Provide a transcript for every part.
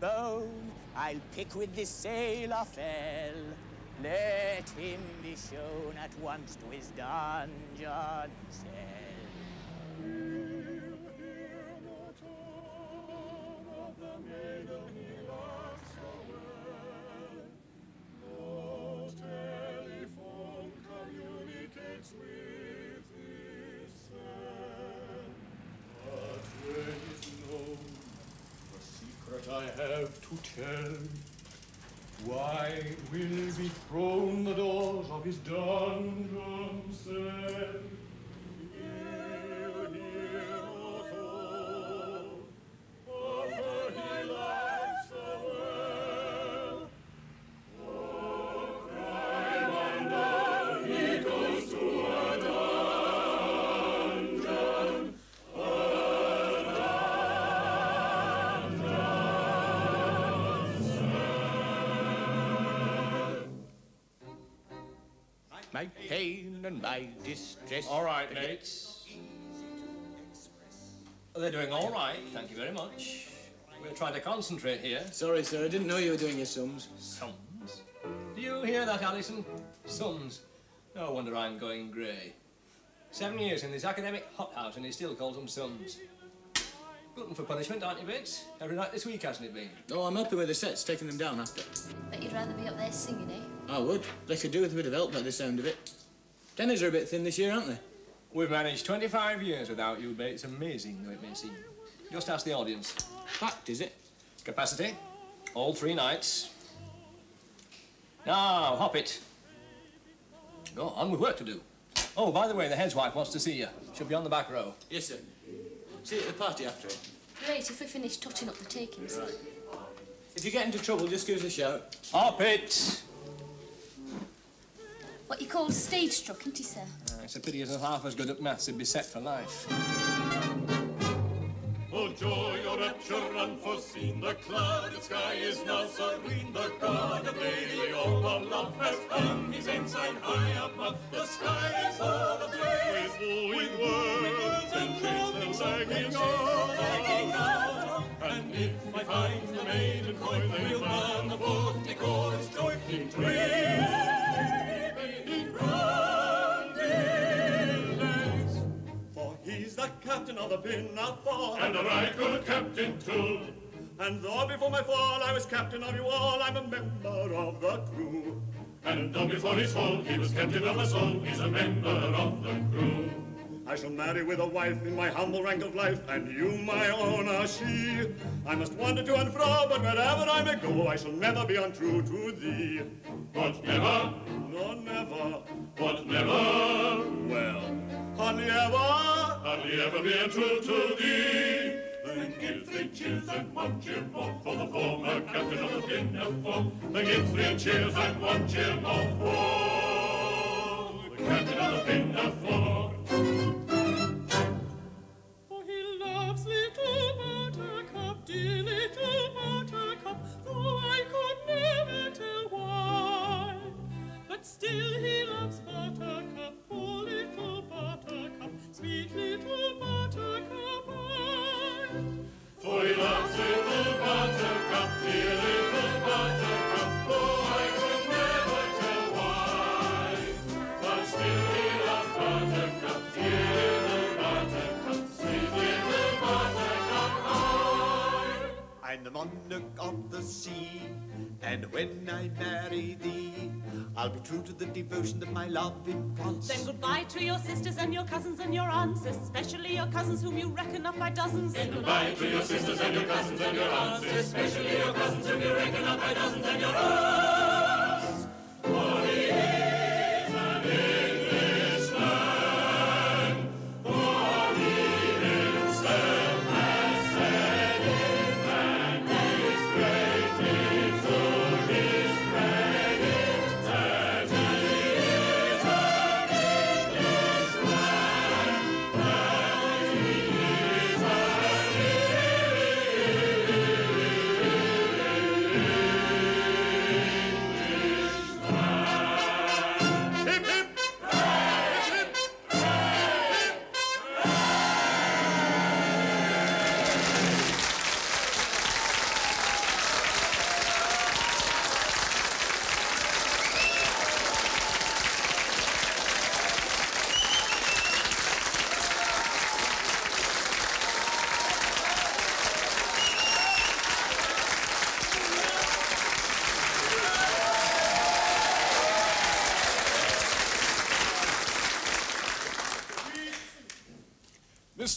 bone, I'll pick with this sailor fell. Let him be shown at once to his dungeon cell. Have to tell, why will be thrown the doors of his dungeon? My pain and my distress. All right, mates. They're doing all right, thank you very much. We're trying to concentrate here. Sorry, sir, I didn't know you were doing your sums. Sums? Do you hear that, Alison? Sums. No wonder I'm going grey. Seven years in this academic hothouse and he still calls them sums. Glutton for punishment, aren't you, Bates? Every night this week, hasn't it been? Oh, I'm helping with the sets, taking them down after. Bet you'd rather be up there singing, eh? I would. They could do with a bit of help by the sound of it. Tenors are a bit thin this year, aren't they? We've managed 25 years without you, but it's Amazing, though it may seem. Just ask the audience. Fact, is it? Capacity, all three nights. Now, hop it. Go on with work to do. Oh, by the way, the head's wife wants to see you. She'll be on the back row. Yes, sir. See you at the party after it. Great, if we finish touching up the takings. Right. If you get into trouble, just give us a shout. Hop it! What you call stage struck, isn't he, sir? Uh, it's a pity he's not half as good at maths. He'd be set for life. Oh, joy, oh, rapture, unforeseen, the clouded sky is now serene. The God of Belial of love has hung his ensign high above. The sky is all ablaze with words and shapes and sagging on. And if I find the maiden coy, the real man of forty chords, joy in captain of the Pinafore. And a right good captain too. And though before my fall I was captain of you all, I'm a member of the crew. And though before his fall he was captain of us all, he's a member of the crew. I shall marry with a wife in my humble rank of life, and you my own are she. I must wander to and fro, but wherever I may go, I shall never be untrue to thee. But never? No, never. But never? Well, Hardly ever be untrue to thee. Then give three cheers and one cheer more for the former captain of the Pinafore. Then give three cheers and one cheer more for the captain of the Pinafore. For he loves little Buttercup, dear little Buttercup, though I could never tell why. But still he sweet little Buttercup I. For he loves little buttercup, dear little buttercup, though I could never tell why. But still he loves buttercup, dear little buttercup, sweet little buttercup I. I'm the monarch of the sea, and when I marry thee, Mm-hmm. I'll be true to the devotion that my love implants. Then goodbye to your sisters and your cousins and your aunts, especially your cousins whom you reckon up by dozens. Then Goodbye to your sisters and your cousins and your aunts, especially your cousins whom you reckon up by dozens and your aunts.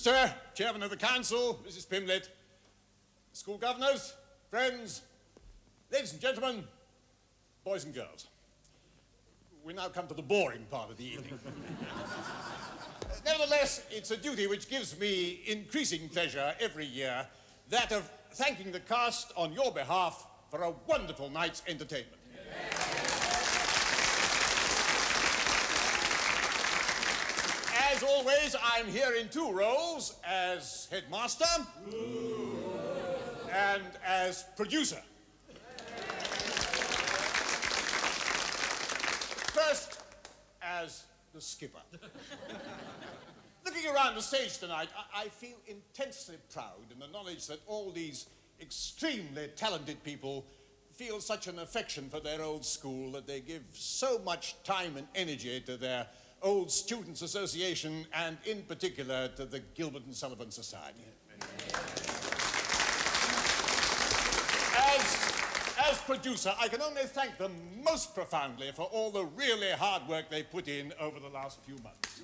Mr. Chairman of the Council, Mrs. Pimlet, school governors, friends, ladies and gentlemen, boys and girls. We now come to the boring part of the evening. Nevertheless, it's a duty which gives me increasing pleasure every year, that of thanking the cast on your behalf for a wonderful night's entertainment. As always, I'm here in two roles, as headmaster and as producer. First, as the skipper. Looking around the stage tonight, I, I feel intensely proud in the knowledge that all these extremely talented people feel such an affection for their old school that they give so much time and energy to their old Students' Association and, in particular, to the Gilbert and Sullivan Society. As, as producer, I can only thank them most profoundly for all the really hard work they put in over the last few months.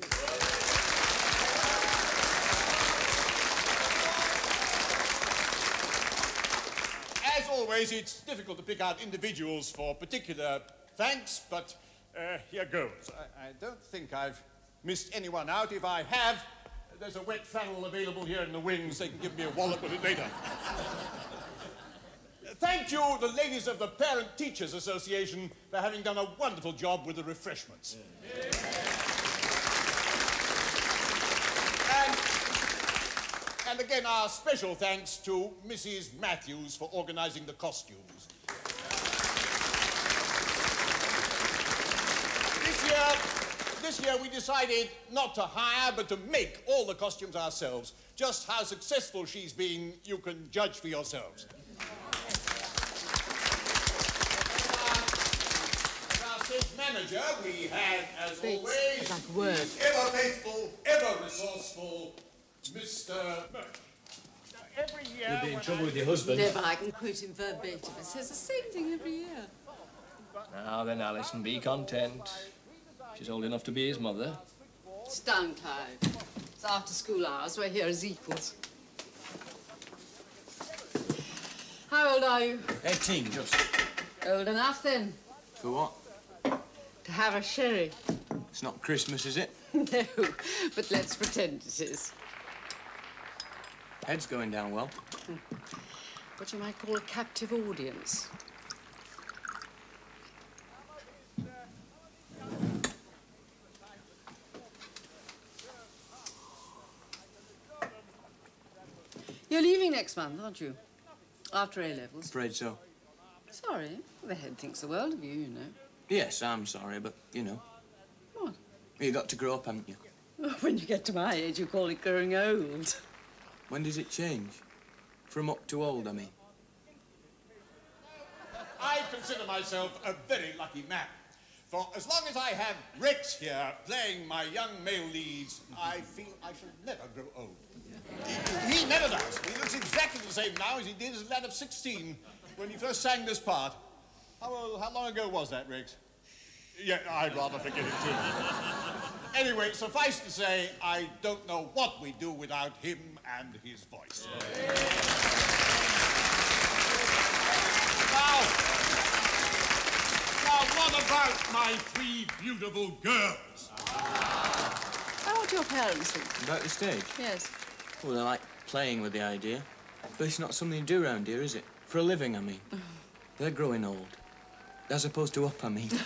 As always, it's difficult to pick out individuals for particular thanks, but uh, here goes. I, I don't think I've missed anyone out. If I have, there's a wet flannel available here in the wings. They can give me a wallop with it later. Thank you, the ladies of the Parent Teachers Association, for having done a wonderful job with the refreshments. And, and again, our special thanks to Mrs. Matthews for organizing the costumes. Year, this year we decided not to hire, but to make all the costumes ourselves. Just how successful she's been, you can judge for yourselves. Uh, as manager, we had, as always, like words. ever faithful, ever resourceful, Mr. Murray. Every year. You'll be in trouble I- with your husband. Never, I can quote him verbatim. It says the same thing every year. Now then, Alison, be content. She's old enough to be his mother. It's down, Clive. It's after school hours. We're here as equals. How old are you? 18, just. Old enough, then, For what? to have a sherry. It's not Christmas, is it? no, but let's pretend it is. Head's going down well. Hmm. What you might call a captive audience. You're leaving next month, aren't you? After A levels. Afraid so. Sorry, the head thinks the world of you, you know. Yes, I'm sorry, but you know. What? You got to grow up, haven't you? When you get to my age, you call it growing old. When does it change? From up to old, I mean. I consider myself a very lucky man. For as long as I have Rex here playing my young male leads, I feel I shall never grow old. He, he never does. He looks exactly the same now as he did as a lad of 16 when he first sang this part. How, old- how long ago was that, Rex? Yeah, I'd rather forget it too. anyway, suffice to say, I don't know what we do without him and his voice. Now, now, what about my three beautiful girls? How would your parents think? About the stage? Yes. Well, I like playing with the idea. But it's not something you do around here, is it? For a living, I mean. They're growing old. As opposed to up, I mean.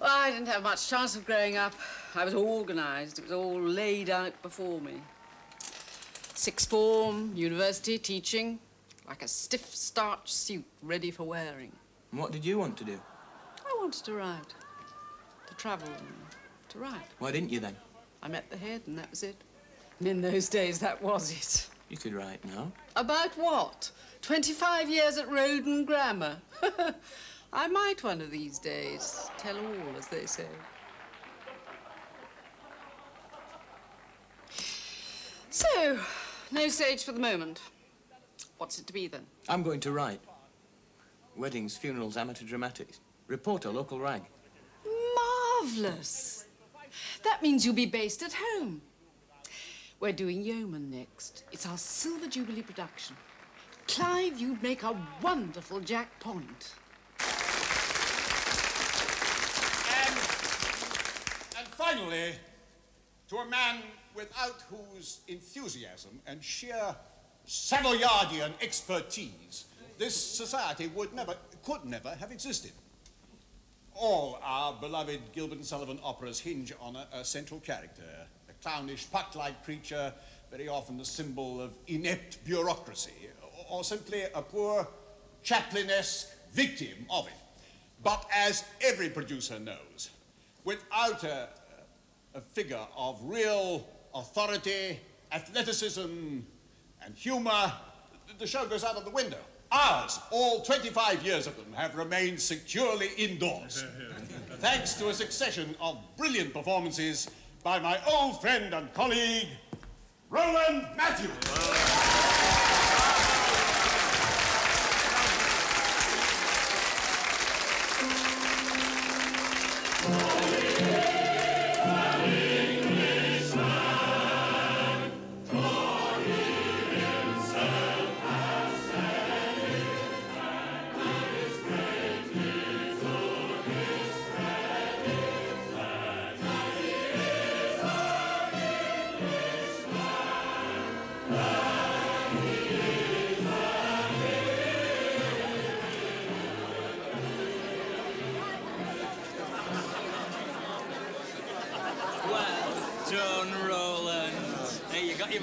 Well, I didn't have much chance of growing up. I was organised. It was all laid out before me. Sixth form, university, teaching, like a stiff starch suit ready for wearing. And what did you want to do? I wanted to write, to travel, and to write. Why didn't you then? I met the head, and that was it. In those days, that was it. You could write now. About what? 25 years at Roden Grammar. I might one of these days. Tell all, as they say. So, no stage for the moment. What's it to be then? I'm going to write. Weddings, funerals, amateur dramatics. Reporter, local rag. Marvellous. That means you'll be based at home. We're doing Yeoman next. It's our Silver Jubilee production. Clive, you'd make a wonderful Jack Point. And, and finally, to a man without whose enthusiasm and sheer Savoyardian expertise this society would never, could never have existed. All our beloved Gilbert and Sullivan operas hinge on a, a central character, clownish, puck-like creature, very often the symbol of inept bureaucracy, or, simply a poor Chaplin-esque victim of it. But as every producer knows, without a, a figure of real authority, athleticism, and humor, the show goes out of the window. Ours, all 25 years of them, have remained securely indoors. thanks to a succession of brilliant performances by my old friend and colleague, Roland Matthews.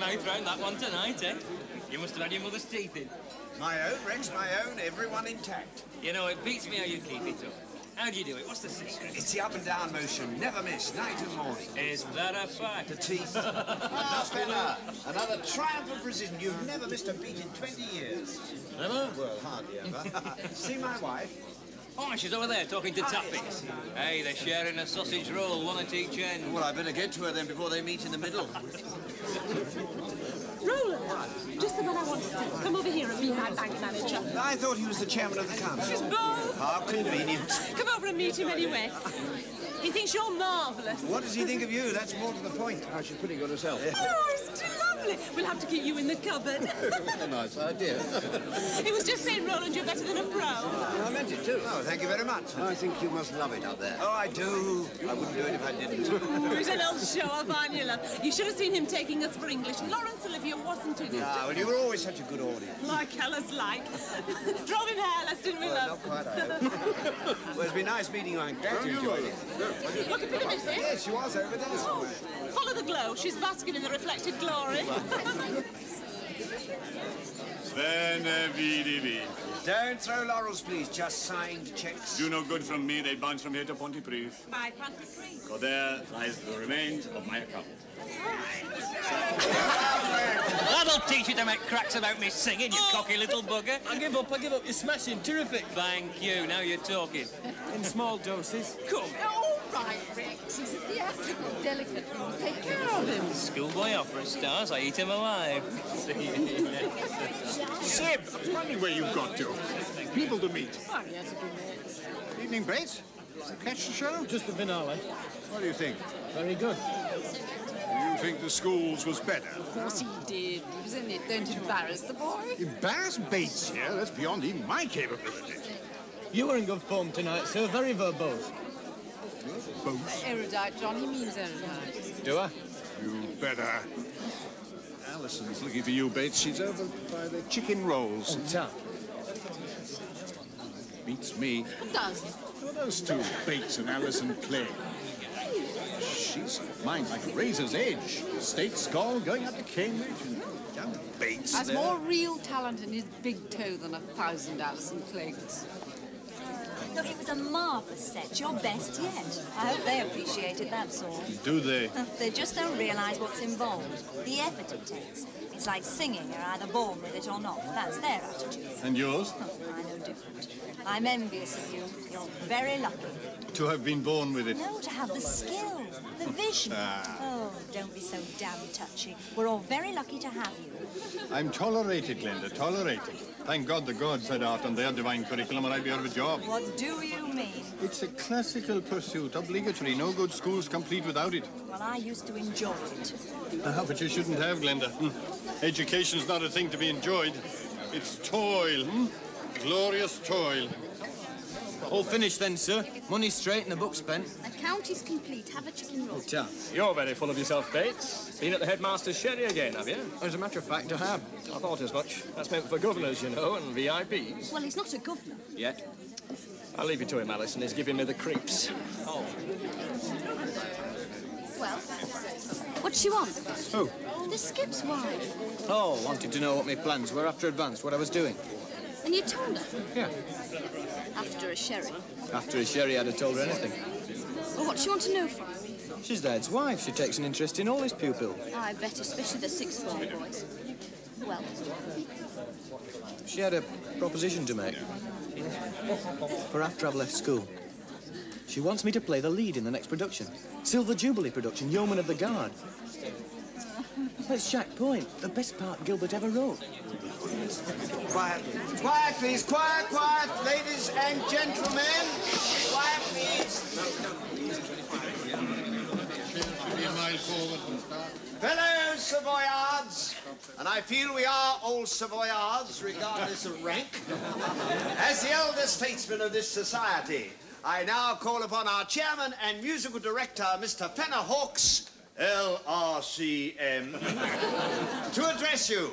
Mouth round that one tonight, eh? You must have had your mother's teeth in. My own, Rex, my own, everyone intact. You know, it beats me how you keep it up. How do you do it? What's the secret? It's the up and down motion, never miss, night and morning. Is that a fact? The teeth. ah, fella, another triumph of precision. You've never missed a beat in 20 years. Never? Well, hardly ever. See my wife? Oh, she's over there talking to Taffy. Hey, they're sharing a sausage roll, one at each end. Well, I better get to her then before they meet in the middle. Roland, just the man I want to see. Come over here and meet my bank manager. I thought he was the chairman of the council. She's both. How convenient. Come over and meet him anyway. He thinks you're marvellous. What does he think of you? That's more to the point. Oh, she's pretty good herself. Oh, isn't he lovely? We'll have to keep you in the cupboard. a nice idea. he was just saying, Roland, you're better than a pro. I meant it too. Oh, thank you very much. I think you must love it up there. Oh, I do. I wouldn't do it if I didn't. He's an old show-off, aren't you, love? You should have seen him taking us for English. Laurence Olivier wasn't in it. Ah, well, you were always such a good audience. Like Ella's like. Drove him hairless, didn't we, Well, love? not quite, I hope. well, it's been nice meeting you. I'm glad you enjoyed it. Looking for the missus? Yes, she was over there somewhere. Follow the glow. She's basking in the reflected glory. Bene uh, vidi vi. Don't throw laurels, please. Just signed checks. Do no good from me. They bounce from here to Pontypridd. My Pontypridd. For there lies the remains of my account. That'll teach you to make cracks about me singing, you cocky little bugger. I give up, I give up. You're smashing. Terrific. Thank you. Now you're talking. In small doses. Come. All right, Rex. He's a theatrical, delicate things. Take care of him. Schoolboy opera stars, I eat him alive. Sib, funny where you've got to. People to meet. Oh, yes, it'll be next. Evening, Bates. Catch the show? Just the finale. What do you think? Very good. You think the schools was better? Of course he did. He was in it. Don't embarrass the boy. Embarrass Bates here? That's beyond even my capability. You were in good form tonight, sir. Very verbose. Both. Erudite, John. He means erudite. Do I? You better. Alison's looking for you, Bates. She's over by the chicken rolls. Oh, On tap. Beats me. What does? Who are those two, Bates and Alison Clay? She's mine like a razor's edge. State skull going up to Cambridge and young Bates Has there. more real talent in his big toe than a thousand Alison Cleggs. Look, it was a marvellous set, your best yet. I hope they appreciated that, all. Do they? They just don't realise what's involved, the effort it takes. It's like singing. You're either born with it or not. That's their attitude. And yours? Oh, I know different. I'm envious of you. You're very lucky. To have been born with it. No, to have the skill, the vision. Ah. Don't be so damn touchy. We're all very lucky to have you. I'm tolerated, Glenda, tolerated. Thank God the gods had art on their divine curriculum or I'd be out of a job. What do you mean? It's a classical pursuit, obligatory. No good school's complete without it. Well, I used to enjoy it. Ah, but you shouldn't have, Glenda. Hmm. Education's not a thing to be enjoyed. It's toil, hmm? Glorious toil. All finished then, sir. Money straight and the book spent. Account is complete. Have a chicken roll. You're very full of yourself, Bates. Been at the headmaster's sherry again, have you? As a matter of fact, I have. I thought as much. That's meant for governors, you know, and VIPs. Well, he's not a governor. Yet. I'll leave you to him, Alison. He's giving me the creeps. Oh. Well, what's she want? Who? The skip's wife. Oh, wanted to know what my plans were after advance, what I was doing. And you told her? Yeah. After a sherry. After a sherry, I'd have told her anything. Well, what she want to know for? She's Dad's wife. She takes an interest in all his pupils. Ah, I bet, especially the sixth form boys. Well, She had a proposition to make. For after I've left school. She wants me to play the lead in the next production. Silver Jubilee production, Yeomen of the Guard. It's Jack Point, the best part Gilbert ever wrote. Quiet. Quiet, please. Quiet, quiet. Ladies and gentlemen. Quiet, please. Fellow Savoyards, and I feel we are all Savoyards, regardless of rank. As the elder statesman of this society, I now call upon our chairman and musical director, Mr. Fenner Hawks, LRCM, to address you.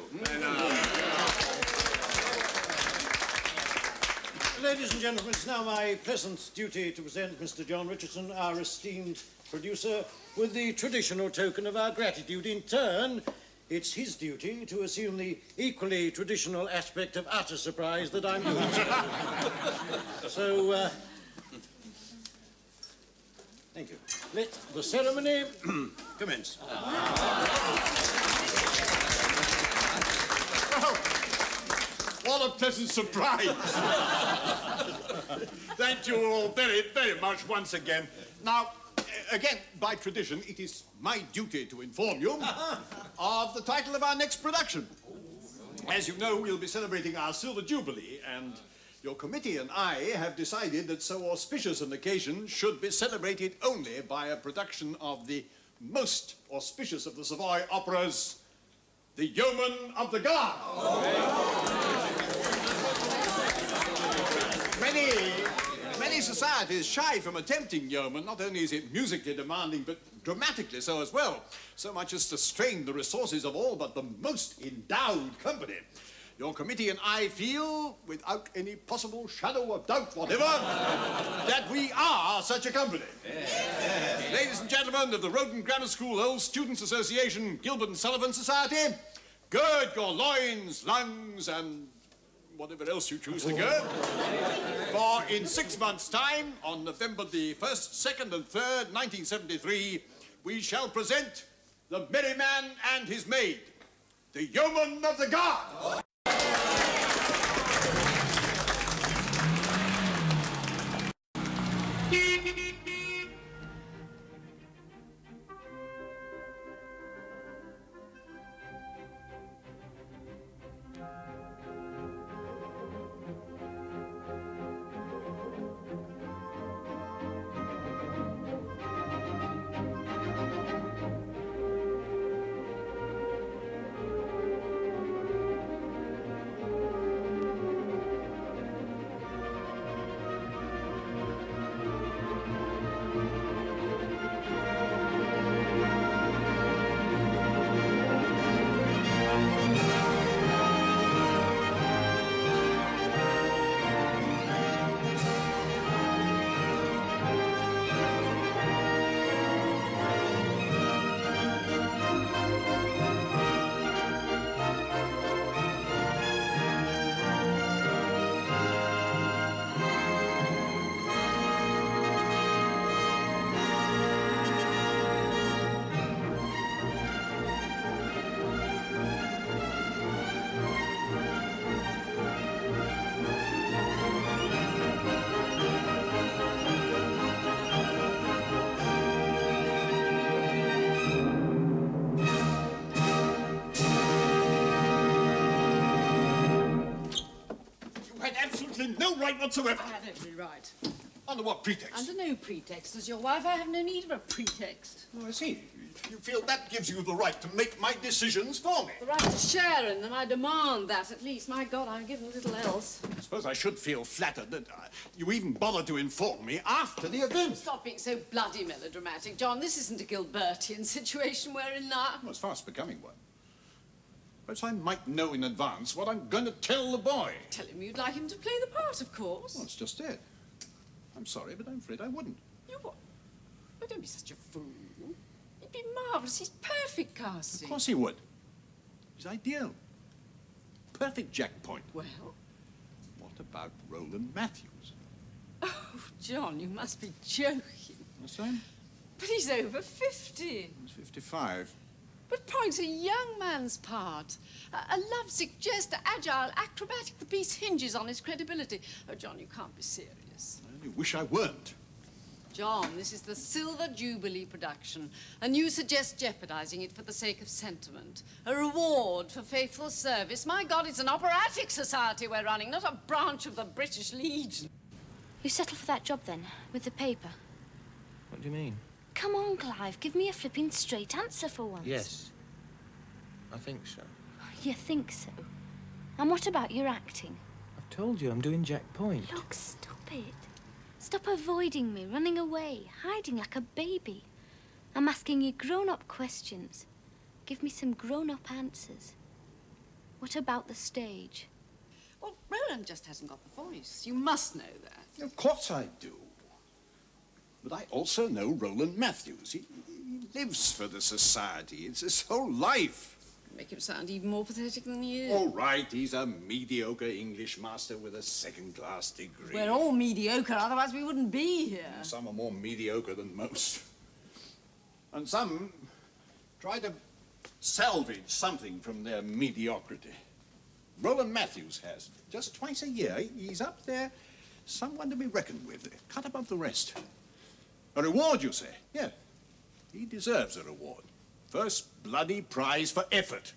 Ladies and gentlemen, it's now my pleasant duty to present Mr. John Richardson, our esteemed producer, with the traditional token of our gratitude. In turn, it's his duty to assume the equally traditional aspect of utter surprise that I'm doing. so, uh, thank you. Let the ceremony commence. What a pleasant surprise! Thank you all very, very much once again. Now, again, by tradition, it is my duty to inform you uh-huh. of the title of our next production. As you know, we'll be celebrating our Silver Jubilee, and your committee and I have decided that so auspicious an occasion should be celebrated only by a production of the most auspicious of the Savoy operas, The Yeomen of the Guard. Many, many societies shy from attempting yeoman. Not only is it musically demanding, but dramatically so as well. So much as to strain the resources of all but the most endowed company. Your committee and I feel, without any possible shadow of doubt whatever, that we are such a company. Ladies and gentlemen of the Roden Grammar School Old Students Association, Gilbert and Sullivan Society, gird your loins, lungs, and whatever else you choose to gird. For in six months' time, on November the 1st, 2nd, and 3rd, 1973, we shall present The Merry Man and His Maid, the Yeomen of the Guard. Yeah. No right whatsoever. I have every right. Under what pretext? Under no pretext. As your wife, I have no need of a pretext. Oh, I see. You feel that gives you the right to make my decisions for me. The right to share in them. I demand that, at least. My God, I'm given little else. I suppose I should feel flattered that uh, you even bothered to inform me after the event. Stop being so bloody melodramatic, John. This isn't a Gilbertian situation we're in now. Well, it's fast becoming one. Perhaps I might know in advance what I'm going to tell the boy. Tell him you'd like him to play the part, of course. Well, that's just it. I'm sorry, but I'm afraid I wouldn't. You what? Oh, don't be such a fool. It'd be marvellous. He's perfect casting. Of course he would. He's ideal. Perfect Jack Point. Well? What about Roland Matthews? Oh, John, you must be joking. Understand? But he's over 50. He's 55. But Point's a young man's part. A, a lovesick jester, agile, acrobatic. The piece hinges on his credibility. Oh, John, you can't be serious. I only wish I weren't. John, this is the Silver Jubilee production, and you suggest jeopardizing it for the sake of sentiment. A reward for faithful service. My God, it's an operatic society we're running, not a branch of the British Legion. You settle for that job then, with the paper? What do you mean? Come on, Clive, give me a flipping straight answer for once. Yes. I think so. You think so? And what about your acting? I've told you I'm doing Jack Point. Look, stop it. Stop avoiding me, running away, hiding like a baby. I'm asking you grown-up questions. Give me some grown-up answers. What about the stage? Well, Roland just hasn't got the voice. You must know that. Of course I do. But I also know Roland Matthews. He, he lives for the society. It's his whole life. Make him sound even more pathetic than he is. All right, he's a mediocre English master with a second-class degree. We're all mediocre, otherwise we wouldn't be here. Some are more mediocre than most. And some try to salvage something from their mediocrity. Roland Matthews has. Just twice a year, he's up there, someone to be reckoned with, cut above the rest. A reward, you say? Yeah, he deserves a reward. First bloody prize for effort.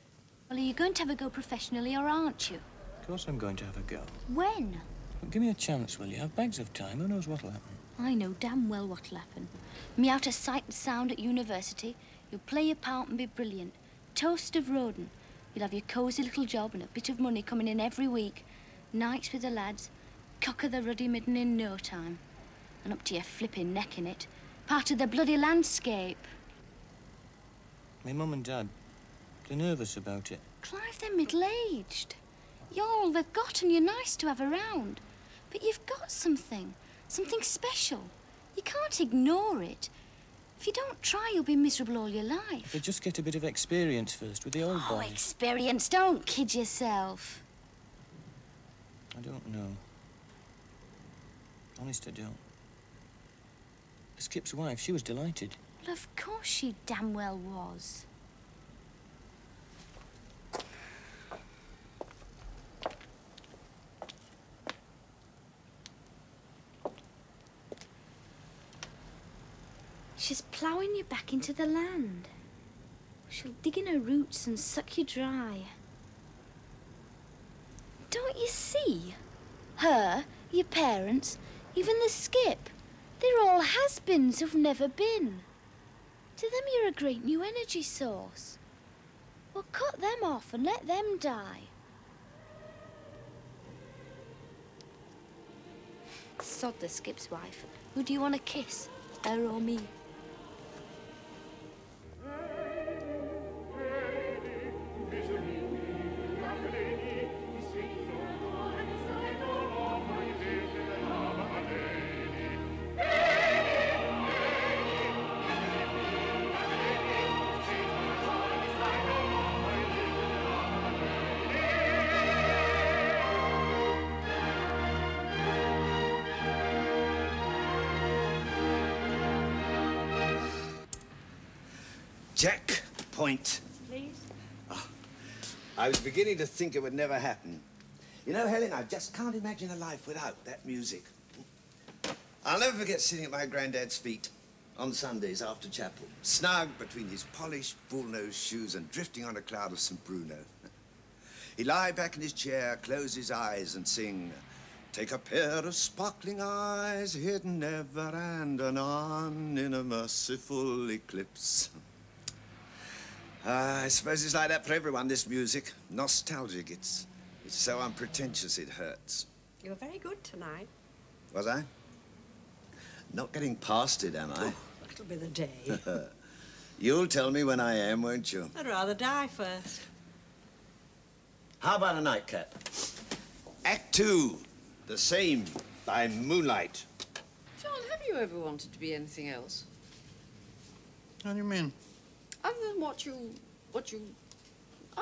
Well, are you going to have a go professionally or aren't you? Of course I'm going to have a go. When? But give me a chance, will you? Have bags of time. Who knows what'll happen? I know damn well what'll happen. Me out of sight and sound at university, you'll play your part and be brilliant. Toast of Roden. You'll have your cosy little job and a bit of money coming in every week. Nights with the lads. Cock of the ruddy midden in no time. And up to your flipping neck in it. Part of the bloody landscape. My mum and dad, they're nervous about it. Clive, they're middle-aged. You're all they've got and you're nice to have around. But you've got something. Something special. You can't ignore it. If you don't try, you'll be miserable all your life. If They just get a bit of experience first with the old Oh, boys. experience. Don't kid yourself. I don't know. Honest, I don't. Skip's wife, she was delighted. Well, of course she damn well was. She's ploughing you back into the land. She'll dig in her roots and suck you dry. Don't you see? Her, your parents, even the skip. They're all has-beens who've never been. To them you're a great new energy source. Well, cut them off and let them die. Sod the skip's wife. Who do you want to kiss? Her or me? Jack Point. Please? Ah, I was beginning to think it would never happen. You know, Helen, I just can't imagine a life without that music. I'll never forget sitting at my granddad's feet on Sundays after chapel, snug between his polished, bull-nosed shoes and drifting on a cloud of St. Bruno. He'd lie back in his chair, close his eyes and sing, Take a pair of sparkling eyes, hidden ever and anon in a merciful eclipse. Ah, I suppose it's like that for everyone, this music. Nostalgic. It's, it's so unpretentious it hurts. You were very good tonight. Was I? Not getting past it, am I? That'll be the day. You'll tell me when I am, won't you? I'd rather die first. How about a nightcap? Act two, the same, by moonlight. John, have you ever wanted to be anything else? How do you mean? Other than what you, what you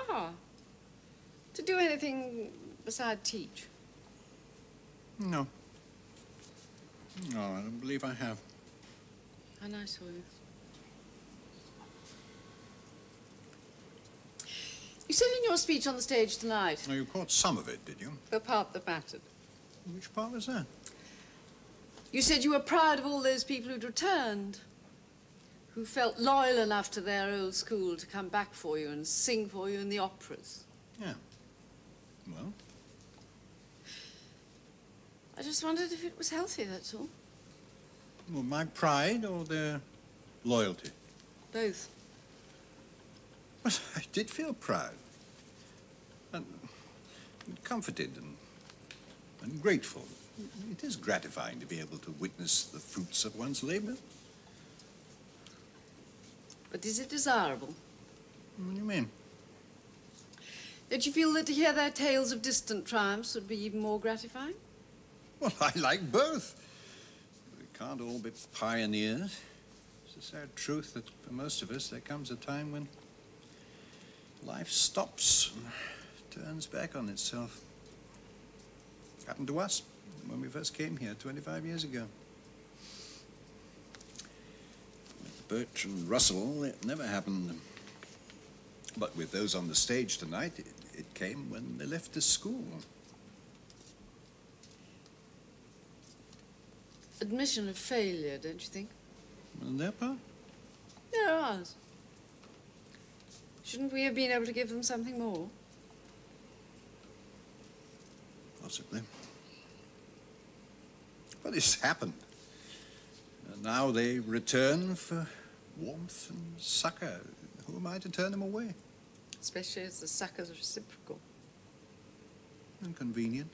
are. To do anything beside teach. No. No, I don't believe I have. How nice of you. You said in your speech on the stage tonight, Now, you caught some of it, did you? the part that mattered. Which part was that? You said you were proud of all those people who'd returned, who felt loyal enough to their old school to come back for you and sing for you in the operas. Yeah. Well, I just wondered if it was healthy, that's all. well, my pride or their loyalty? Both. Well, I did feel proud. And, comforted and, and grateful. It is gratifying to be able to witness the fruits of one's labor. But is it desirable? What do you mean? Did you feel that to hear their tales of distant triumphs would be even more gratifying? Well, I like both. We can't all be pioneers. It's a sad truth that for most of us there comes a time when life stops and turns back on itself. Happened to us when we first came here 25 years ago. With Bertrand Russell, it never happened. But with those on the stage tonight, it, it came when they left the school. Admission of failure, don't you think? On their part? No, ours. Shouldn't we have been able to give them something more? Possibly. But it's happened. And now they return for warmth and succor. Who am I to turn them away? Especially as the sucker's reciprocal. Inconvenient.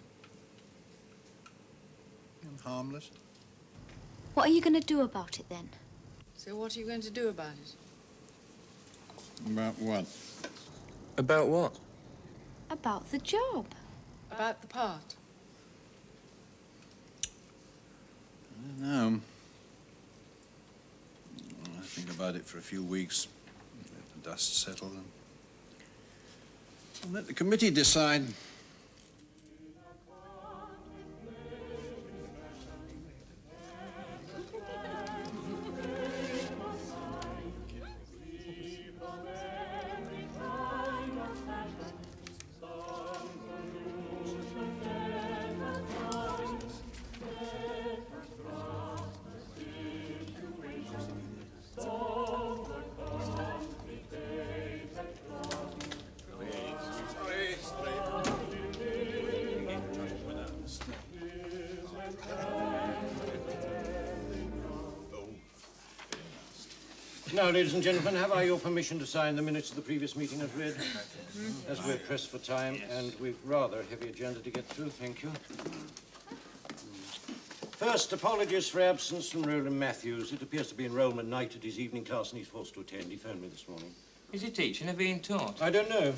And harmless. What are you going to do about it then? So what are you going to do about it? About what? About what? About the job. About the part. I don't know. About it for a few weeks. Let the dust settle and let the committee decide. Now, ladies and gentlemen, have I your permission to sign the minutes of the previous meeting as read? As we're pressed for time and we've rather a heavy agenda to get through, thank you. First, apologies for absence from Roland Matthews. It appears to be enrollment night at his evening class and he's forced to attend. He phoned me this morning. Is he teaching or being taught? I don't know.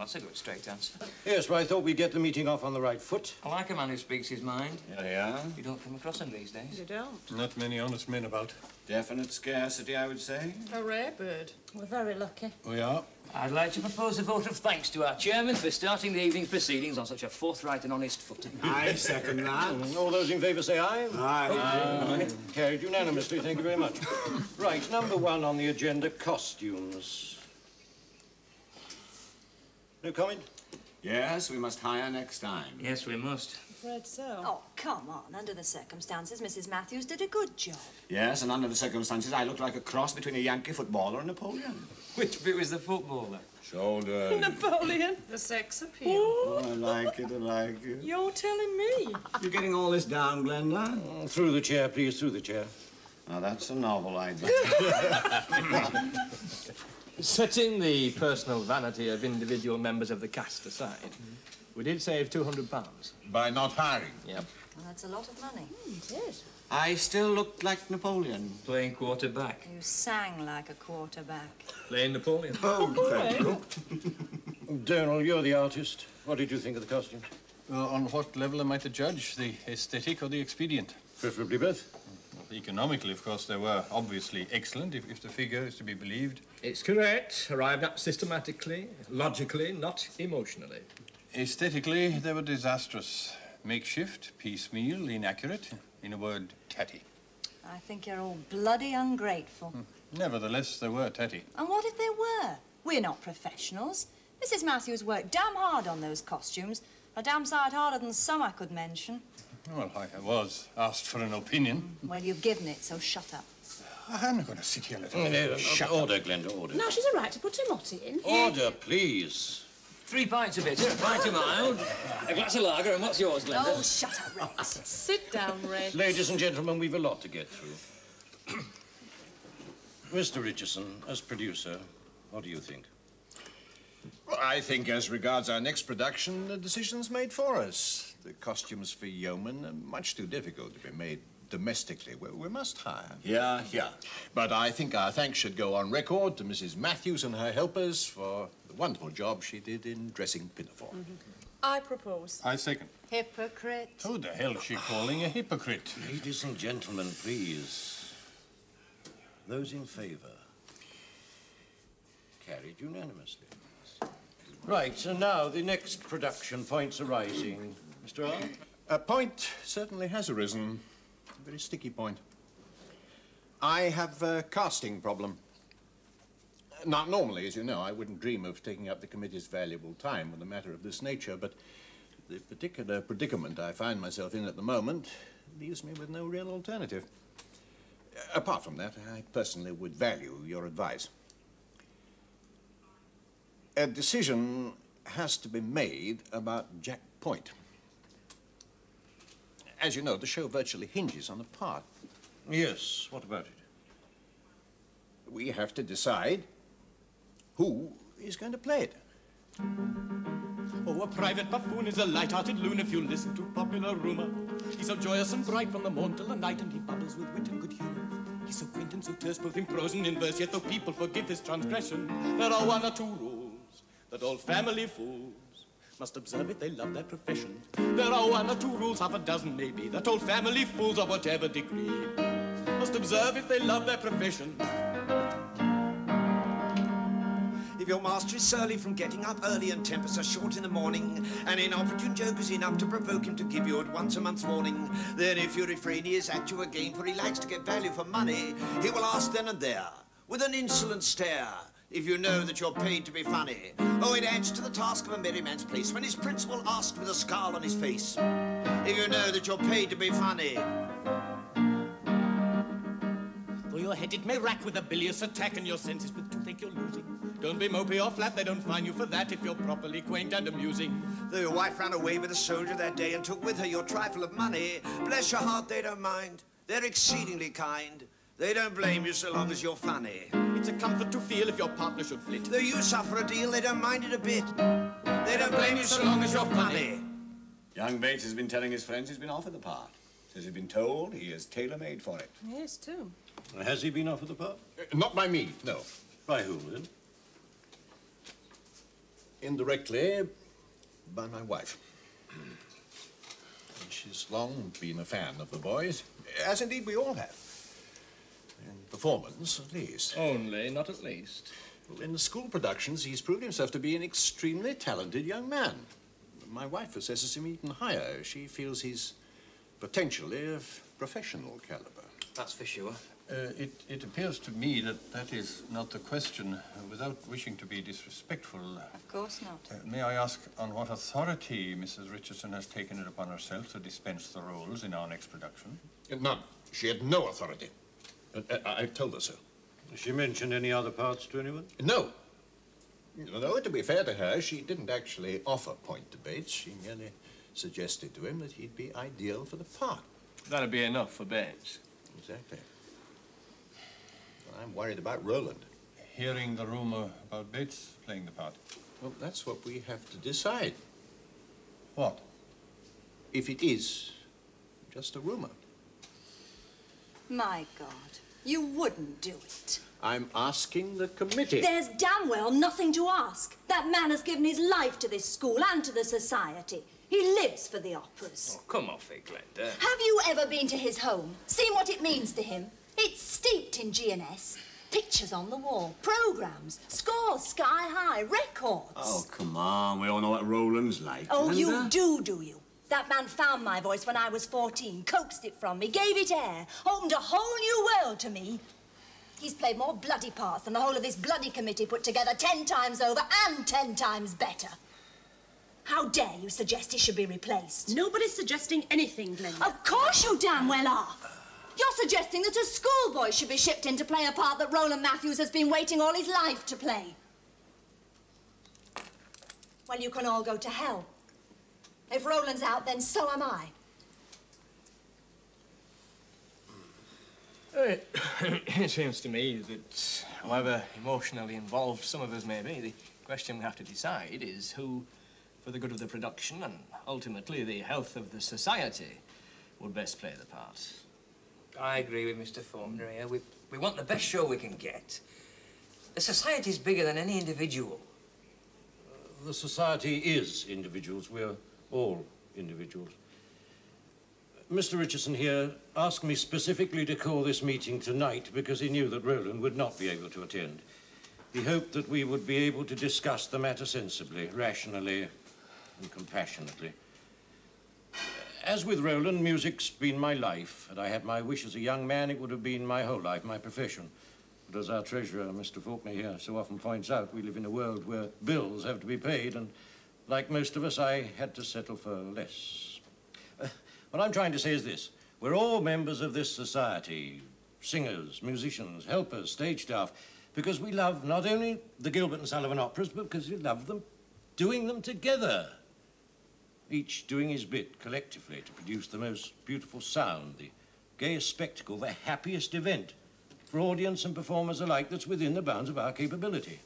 Well, that's a good straight answer. Yes, well, I thought we'd get the meeting off on the right foot. I like a man who speaks his mind. Yeah, yeah. You don't come across him these days. You don't. Not many honest men about. Definite scarcity, I would say. A rare bird. We're very lucky. We are. I'd like to propose a vote of thanks to our chairman for starting the evening's proceedings on such a forthright and honest footing. I second that. Mm, all those in favour say aye. Aye. Carried unanimously, thank you very much. right, number one on the agenda, costumes. No comment? Yes, we must hire next time. Yes, we must. afraid so. Oh, come on. Under the circumstances, Mrs. Matthews did a good job. Yes, and under the circumstances, I looked like a cross between a Yankee footballer and Napoleon. Which bit was the footballer? Shoulder. Napoleon. The sex appeal. Oh, I like it, I like it. You're telling me. You're getting all this down, Glenda? Mm, Through the chair, please, through the chair. Now, that's a novel idea. Setting the personal vanity of individual members of the cast aside, mm-hmm. we did save £200. By not hiring? Yep. Well, that's a lot of money. Mm, it is. I still looked like Napoleon. Playing quarterback. You sang like a quarterback. Playing Napoleon. Oh, oh thank you. Donal, you're the artist. What did you think of the costumes? Well, uh, on what level am I to judge? The aesthetic or the expedient? Preferably both. Well, economically, of course, they were obviously excellent, if, if the figure is to be believed. It's correct. Arrived at systematically, logically, not emotionally. Aesthetically, they were disastrous. Makeshift, piecemeal, inaccurate. In a word, tatty. I think you're all bloody ungrateful. Hmm. Nevertheless, they were tatty. And what if they were? We're not professionals. Mrs. Matthews worked damn hard on those costumes. A damn sight harder than some I could mention. Well, I I was asked for an opinion. Well, you've given it, so shut up. I'm not going to sit here and let Oh, no, shut order, Glenda, order. Now she's a right to put Timothy in. Order, please. Three pints of bitter, a pint of mild, a glass of lager, and what's yours, Glenda? Oh, shut up, Rex. Sit down, Red. Ladies and gentlemen, we've a lot to get through. Mr. Richardson, as producer, what do you think? Well, I think as regards our next production, the decision's made for us. The costumes for yeomen are much too difficult to be made domestically. We, we must hire. Yeah, yeah. But I think our thanks should go on record to Mrs. Matthews and her helpers for the wonderful job she did in dressing Pinafore. Mm-hmm. I propose. I second. Hypocrite. Who the hell is she calling a hypocrite? Ladies and gentlemen, please. Those in favour? Carried unanimously. Right, so now the next production points arising. Mr. Point certainly has arisen. A very sticky point. I have a casting problem. Now, normally, as you know, I wouldn't dream of taking up the committee's valuable time with a matter of this nature, but the particular predicament I find myself in at the moment leaves me with no real alternative. Apart from that, I personally would value your advice. A decision has to be made about Jack Point. As you know, the show virtually hinges on the part. Yes, what about it? We have to decide who is going to play it. Oh, a private buffoon is a light-hearted loon if you listen to popular rumor. He's so joyous and bright from the morn till the night, and he bubbles with wit and good humor. He's so quaint and so terse, both in prose and in verse, yet though people forgive his transgression, there are one or two rules that all family fools must observe it, they love their profession. There are one or two rules, half a dozen maybe, that all family fools of whatever degree must observe if they love their profession. If your master is surly from getting up early and tempers are short in the morning, and inopportune joke is enough to provoke him to give you at once a month's warning, then if you refrain, he is at you again, for he likes to get value for money. He will ask then and there, with an insolent stare, if you know that you're paid to be funny. Oh, it adds to the task of a merry man's place when his principal asked with a scowl on his face, if you know that you're paid to be funny. Though your head it may rack with a bilious attack and your senses with toothache you're losing. Don't be mopey or flat, they don't fine you for that if you're properly quaint and amusing. Though your wife ran away with a soldier that day and took with her your trifle of money, bless your heart, they don't mind. They're exceedingly kind. They don't blame you so long as you're funny. It's a comfort to feel if your partner should flit. Though you suffer a deal, they don't mind it a bit. They don't blame you so long as you're funny. Young Bates has been telling his friends he's been offered the part. Says he's been told he is tailor-made for it. Yes, too. Has he been offered the part? Uh, not by me, no. By whom, then? Indirectly, by my wife. She's long been a fan of the boys, as indeed we all have. In performance, at least. Only, not at least. Well, in the school productions, he's proved himself to be an extremely talented young man. My wife assesses him even higher. She feels he's potentially of professional caliber. That's for sure. Uh, it, it appears to me that that is not the question. Uh, without wishing to be disrespectful, uh, Of course not. may I ask on what authority Mrs. Richardson has taken it upon herself to dispense the roles in our next production? None. She had no authority. Uh, I, I told her so. Has she mentioned any other parts to anyone? No. Though, to be fair to her, she didn't actually offer point to Bates. She merely suggested to him that he'd be ideal for the part. That'd be enough for Bates. Exactly. I'm worried about Roland. Hearing the rumor about Bates playing the part. Well, that's what we have to decide. What? If it is just a rumor. My God, you wouldn't do it. I'm asking the committee. There's damn well nothing to ask. That man has given his life to this school and to the society. He lives for the operas. Oh, come off it, Glenda. Have you ever been to his home? Seen what it means to him? It's steeped in G&S. Pictures on the wall, programs, scores sky high, records. Oh, come on. We all know what Roland's like. Oh, you do, do you? That man found my voice when I was 14, coaxed it from me, gave it air, opened a whole new world to me. He's played more bloody parts than the whole of this bloody committee put together ten times over and ten times better. How dare you suggest he should be replaced? Nobody's suggesting anything, Glenda. Of course you damn well are. You're suggesting that a schoolboy should be shipped in to play a part that Roland Matthews has been waiting all his life to play. Well, you can all go to hell. If Roland's out, then so am I. It, it seems to me that, however emotionally involved some of us may be, the question we have to decide is who, for the good of the production and ultimately the health of the society, would best play the part. I agree with Mr. Faulkner here. We, we want the best show we can get. The society's bigger than any individual. The society is individuals. We're all individuals. Mr. Richardson here asked me specifically to call this meeting tonight because he knew that Roland would not be able to attend. He hoped that we would be able to discuss the matter sensibly, rationally, and compassionately. As with Roland, music's been my life. Had I had my wish as a young man, it would have been my whole life, my profession. But as our treasurer, Mr. Faulkner here, so often points out, we live in a world where bills have to be paid, and like most of us, I had to settle for less. Uh, what I'm trying to say is this. We're all members of this society, singers, musicians, helpers, stage staff, because we love not only the Gilbert and Sullivan operas, but because we love them doing them together. Each doing his bit collectively to produce the most beautiful sound, the gayest spectacle, the happiest event for audience and performers alike that's within the bounds of our capability.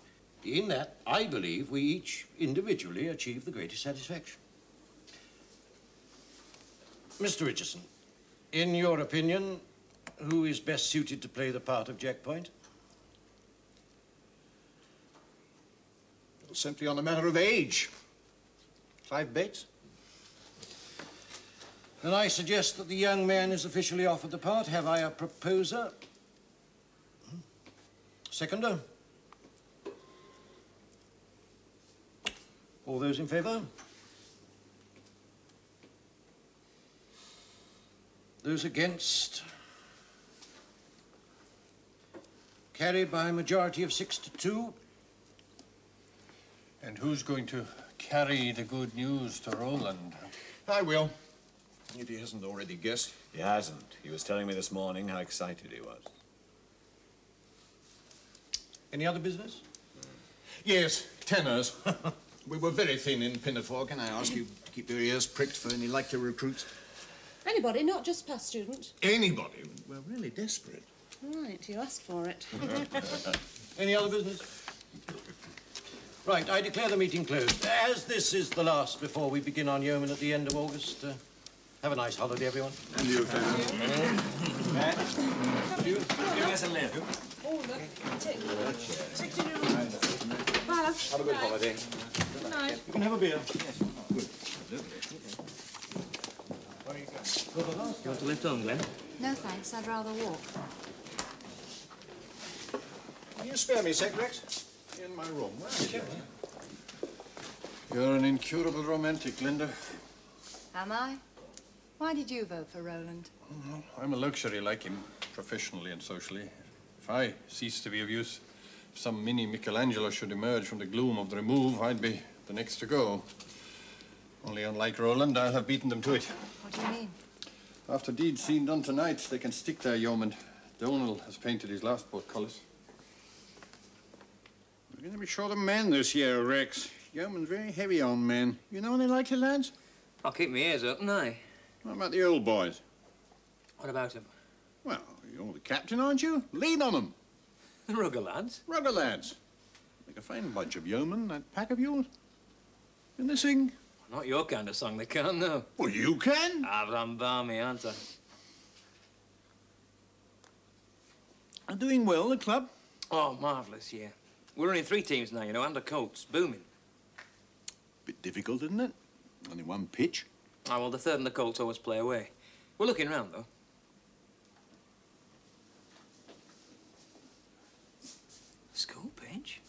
In that, I believe we each individually achieve the greatest satisfaction. Mr. Richardson, in your opinion, who is best suited to play the part of Jack Point? Simply on a matter of age. Clive Bates. Then I suggest that the young man is officially offered the part. Have I a proposer? Hmm? Seconder? All those in favour? Those against? Carried by a majority of six to two. And who's going to carry the good news to Roland? I will. If he hasn't already guessed. He hasn't. He was telling me this morning how excited he was. Any other business? Yes, tenors. we were very thin in Pinafore. Can I ask you to keep your ears pricked for any likely recruits? Anybody, not just past student. Anybody. We're really desperate. Right, you asked for it. Any other business? Right, I declare the meeting closed. As this is the last before we begin on Yeomen at the end of August, uh, have a nice holiday, everyone. And you, Matt? You, give us a lift. Oh, look. Take, take dinner. Bye, love. Have a good Bye. holiday. Good night. You can have a beer. You want to lift home, Glenn? No, thanks. I'd rather walk. Can you spare me a sec, Rex? In my room. Where is it? You're an incurable romantic, Linda. Am I? Why did you vote for Roland? I'm a luxury like him. professionally and socially. If I cease to be of use, if some mini Michelangelo should emerge from the gloom of the remove, I'd be the next to go. Only unlike Roland, I'll have beaten them to it. What do you mean? After deeds seen done tonight, they can stick their Yeomen. Donald has painted his last boat colours. We're going to be short of men this year, Rex. Yeomen's very heavy on men. You know any likely lads? I'll keep my ears open, aye. What about the old boys? What about him? Well, you're the captain, aren't you? Lean on them. The rugger lads? Rugger lads. Make a fine bunch of yeomen, that pack of yours. Can they sing? Not your kind of song, they can't, no. Well, you can. I'm balmy, aren't I? Are doing well, the club? Oh, marvellous, yeah. We're running three teams now, you know, and a coach. Booming. Bit difficult, isn't it? Only one pitch. Oh, well, the third and the Colts always play away. We're looking round, though. School bench?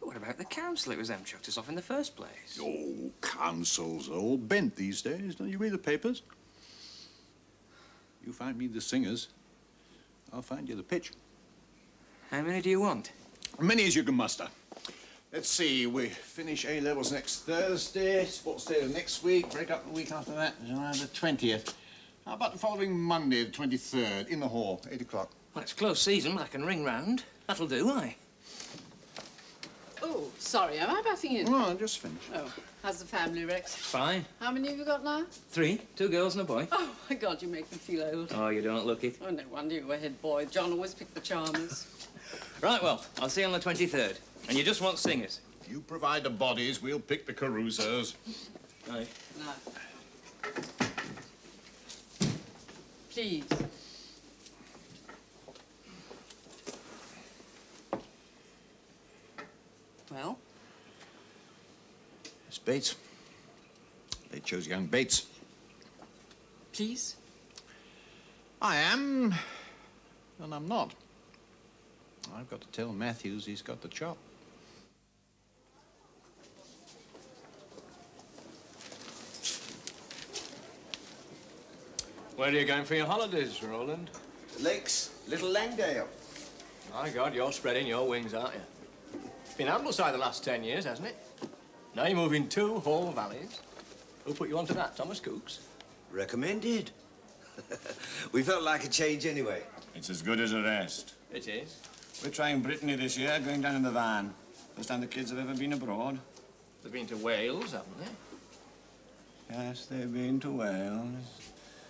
What about the council? It was them chucked us off in the first place. Oh, councils are all bent these days. Don't you read the papers? You find me the singers, I'll find you the pitch. How many do you want? As many as you can muster. Let's see, we finish A levels next Thursday, sports day the next week, break up the week after that, July the 20th. How about the following Monday, the 23rd, in the hall, 8 o'clock? Well, it's close season, but I can ring round. That'll do, aye. Oh, sorry, am I butting in? No, I'm just finished. Oh, how's the family, Rex? Fine. How many have you got now? Three. Two girls and a boy. Oh, my God, you make me feel old. Oh, you don't look it. Oh, no wonder you were head boy. John always picked the charmers. Right, well, I'll see you on the 23rd. And you just want singers. You provide the bodies, we'll pick the carousers. Aye. Now. Please. Well? It's Bates. They chose young Bates. Please? I am, and I'm not. I've got to tell Matthews he's got the chop. Where are you going for your holidays, Roland? The Lakes, Little Langdale. My God, you're spreading your wings, aren't you? It's been Ambleside the last ten years, hasn't it? Now you're moving two whole valleys. Who put you onto that? Thomas Cooks? Recommended. we felt like a change anyway. It's as good as a rest. It is. We're trying Brittany this year, going down in the van. First time the kids have ever been abroad. They've been to Wales, haven't they? Yes, they've been to Wales.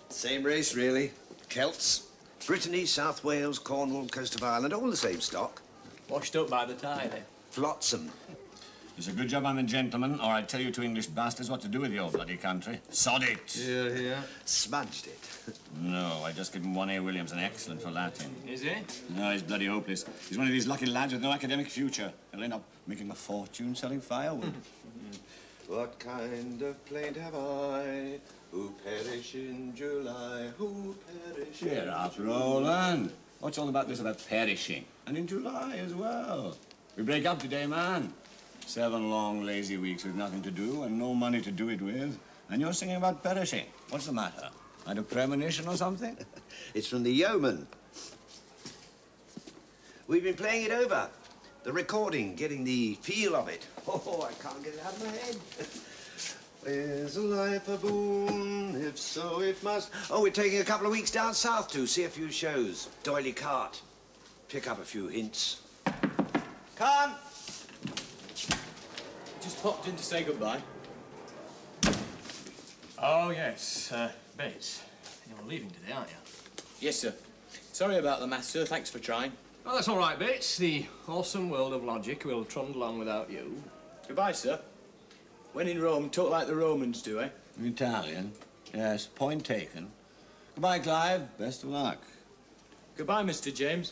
Same race, really. Celts. Brittany, South Wales, Cornwall, coast of Ireland, all the same stock. Washed up by the tide, eh? Flotsam. It's a good job I'm a gentleman, or I'd tell you two English bastards what to do with your bloody country. Sod it! Here, here. Smudged it. No, I just give him one A. Williams, an excellent for Latin. Is he? No, he's bloody hopeless. He's one of these lucky lads with no academic future. He'll end up making a fortune selling firewood. What kind of plaint have I? Who perish in July? Who perish in Cheer up, Roland. What's all about this about perishing? And in July as well. We break up today, man. Seven long, lazy weeks with nothing to do and no money to do it with. And you're singing about perishing. What's the matter? Had a premonition or something? It's from the Yeomen. We've been playing it over. The recording, getting the feel of it. Oh, I can't get it out of my head. Is life a boon? If so, it must. Oh, we're taking a couple of weeks down south to see a few shows. D'Oyly Carte. Pick up a few hints. Come. Just popped in to say goodbye. Oh, yes. Uh, Bates, you're leaving today, aren't you? Yes, sir. Sorry about the math, sir. Thanks for trying. Well, that's all right, Bates. The awesome world of logic will trundle on without you. Goodbye, sir. When in Rome, talk like the Romans do, eh? Italian. Yes, point taken. Goodbye, Clive. Best of luck. Goodbye, Mr. James.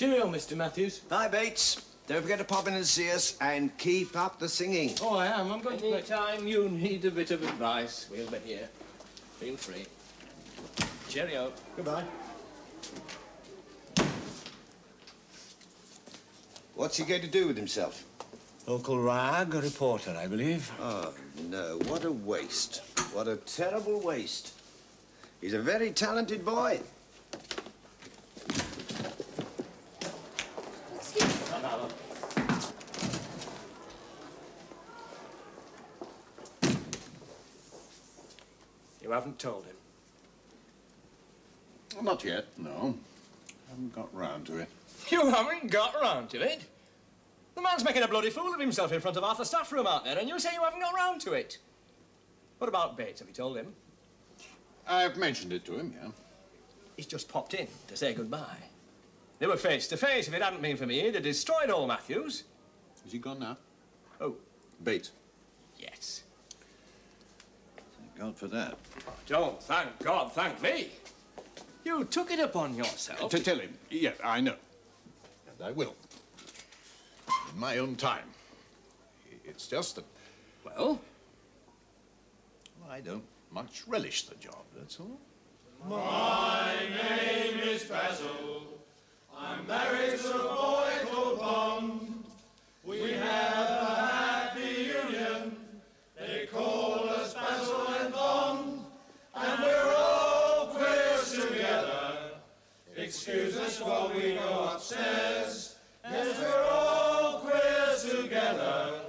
Cheerio, Mr. Matthews. Bye, Bates. Don't forget to pop in and see us and keep up the singing. Oh, I am. I'm going to play. time you need a bit of advice, we'll be here. Feel free. Cheerio. Goodbye. What's he going to do with himself? Local rag, a reporter, I believe. Oh, no. What a waste. What a terrible waste. He's a very talented boy. You haven't told him. Well, not yet, no. I Haven't got round to it. You haven't got round to it? The man's making a bloody fool of himself in front of half the staff room out there, and you say you haven't got round to it. What about Bates? Have you told him? I've mentioned it to him, yeah. He's just popped in to say goodbye. They were face to face. If it hadn't been for me, he'd have destroyed all Matthews. Is he gone now? Oh. Bates. Yes. Thank God for that. Don't thank God, thank me. You took it upon yourself. To tell him, yes, I know. And I will. In my own time. It's just that... Well? I don't much relish the job, that's all. My name is Basil. I'm married to a boy called Bond. We have Excuse us while we go upstairs. Yes, we're all queers together.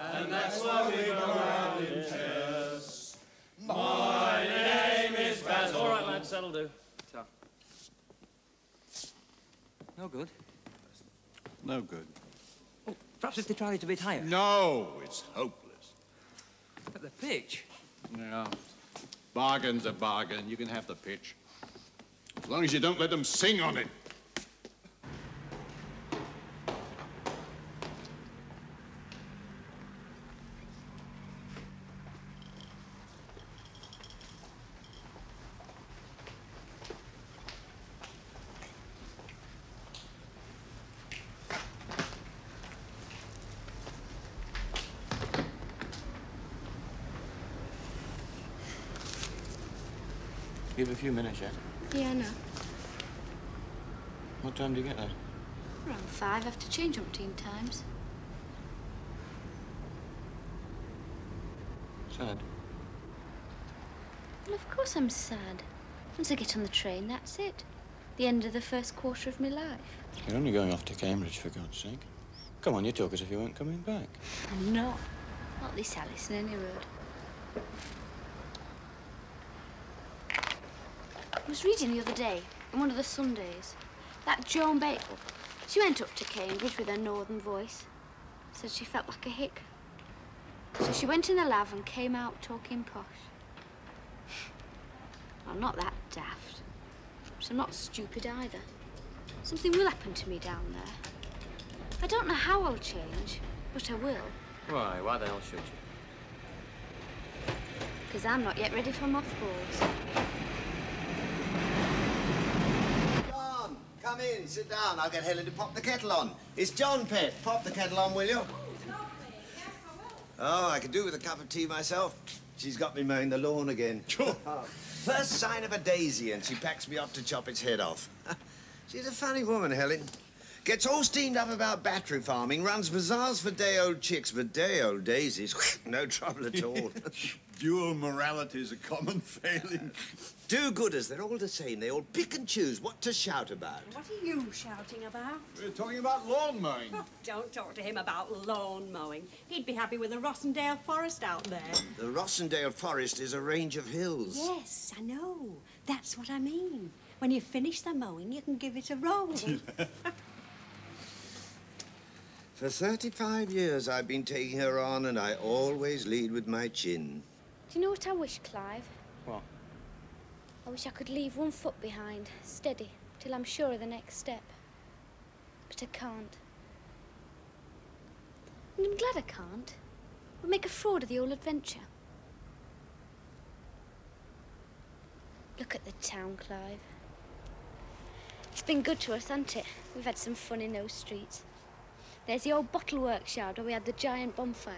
And that's why we go round in pairs. My name is Basil. All right, lads, that'll do. So. No good. No good. Oh, Perhaps if they tried it a bit higher. No, it's hopeless. But the pitch. Yeah. Bargain's a bargain. You can have the pitch. As long as you don't let them sing on it. Give a few minutes yet. Yeah, I know. What time do you get there? Around five, I have to change umpteen times. Sad. Well, of course I'm sad. Once I get on the train, that's it. The end of the first quarter of my life. You're only going off to Cambridge, for God's sake. Come on, you talk as if you weren't coming back. I'm not. Not this Alice in any road. I was reading the other day, on one of the Sundays, that Joan Bakewell, she went up to Cambridge with her northern voice. Said she felt like a hick. So she went in the lav and came out talking posh. I'm not that daft. But I'm not stupid either. Something will happen to me down there. I don't know how I'll change, but I will. Why? Why the hell should you? Because I'm not yet ready for mothballs. Come in, sit down. I'll get Helen to pop the kettle on. It's John, Pet. Pop the kettle on, will you? Oh, I oh, could do with a cup of tea myself. She's got me mowing the lawn again. Oh. First sign of a daisy, and she packs me up to chop its head off. She's a funny woman, Helen. Gets all steamed up about battery farming, runs bazaars for day-old chicks, but day-old daisies, no trouble at all. Dual morality is a common failing. Do-gooders, they're all the same. They all pick and choose what to shout about. What are you shouting about? We're talking about lawn mowing. Oh, don't talk to him about lawn mowing. He'd be happy with the Rossendale Forest out there. The Rossendale Forest is a range of hills. Yes, I know. That's what I mean. When you finish the mowing, you can give it a roll. For 35 years, I've been taking her on, and I always lead with my chin. Do you know what I wish, Clive? What? I wish I could leave one foot behind, steady, till I'm sure of the next step. But I can't. And I'm glad I can't. It would make a fraud of the whole adventure. Look at the town, Clive. It's been good to us, hasn't it? We've had some fun in those streets. There's the old bottle works yard where we had the giant bonfire.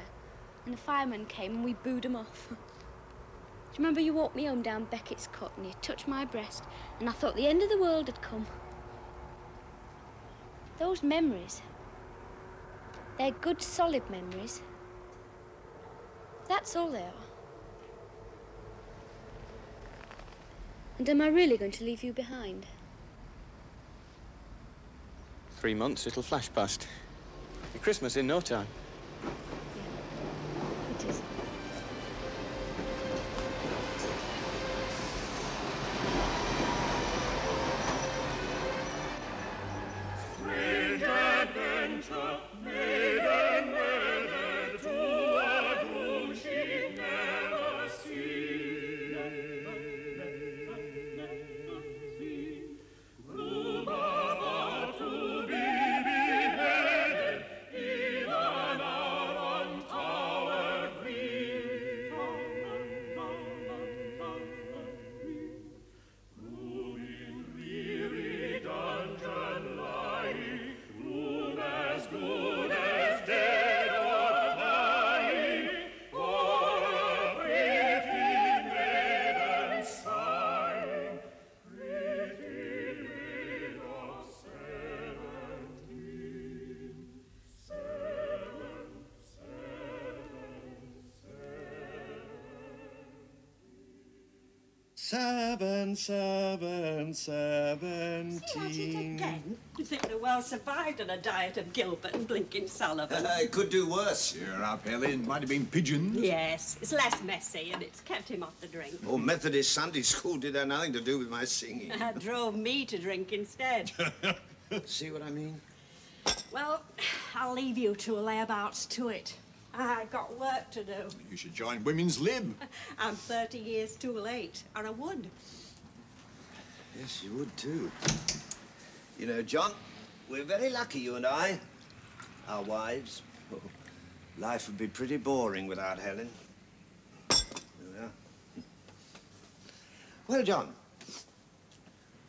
And the firemen came and we booed 'em off. Do you remember you walked me home down Beckett's Cut and you touched my breast and I thought the end of the world had come? Those memories, they're good, solid memories. That's all they are. And am I really going to leave you behind? Three months, it'll flash past. Christmas in no time. Seven, seven, See at it again. You think they're well survived on a diet of Gilbert and blinking Sullivan? Uh, it could do worse. Cheer up, Helen. Might have been pigeons. yes, it's less messy and it's kept him off the drink. Oh, Methodist Sunday school did have nothing to do with my singing. That drove me to drink instead. See what I mean? well, I'll leave you two layabouts to it. I've got work to do. You should join Women's Lib. I'm 30 years too late, and I would. Yes, you would too. You know, John, we're very lucky, you and I. Our wives. Oh, life would be pretty boring without Helen. Yeah. Well, John,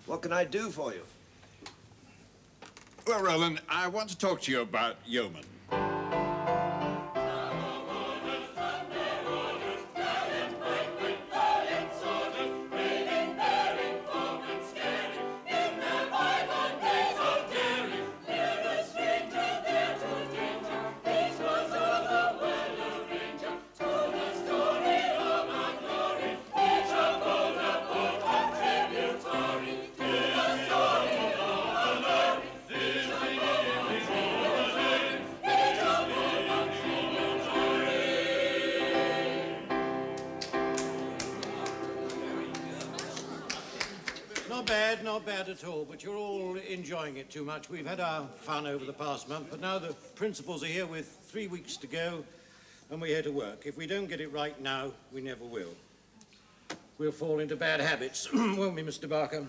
what can I do for you? Well, Roland, I want to talk to you about Yeomen. At all, but you're all enjoying it too much. We've had our fun over the past month, but now the principals are here with three weeks to go, and we're here to work. If we don't get it right now, we never will. We'll fall into bad habits, won't we, Mr. Barker?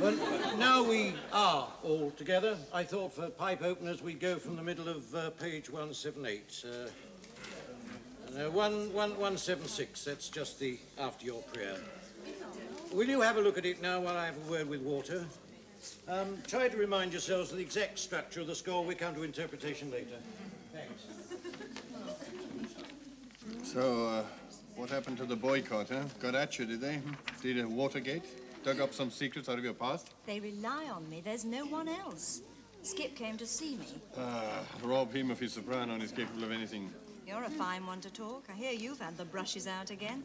But now we are all together, I thought for pipe openers we'd go from the middle of uh, page 178. Uh, no, one, one, 176, that's just the after your prayer. Will you have a look at it now while I have a word with Walter? Um, try to remind yourselves of the exact structure of the score. We come to interpretation later. Thanks. So, uh, what happened to the boycott, huh? Got at you, did they? Did a Watergate? Dug up some secrets out of your past? They rely on me. There's no one else. Skip came to see me. Ah, Rob him of his soprano and is capable of anything. You're a fine one to talk. I hear you've had the brushes out again.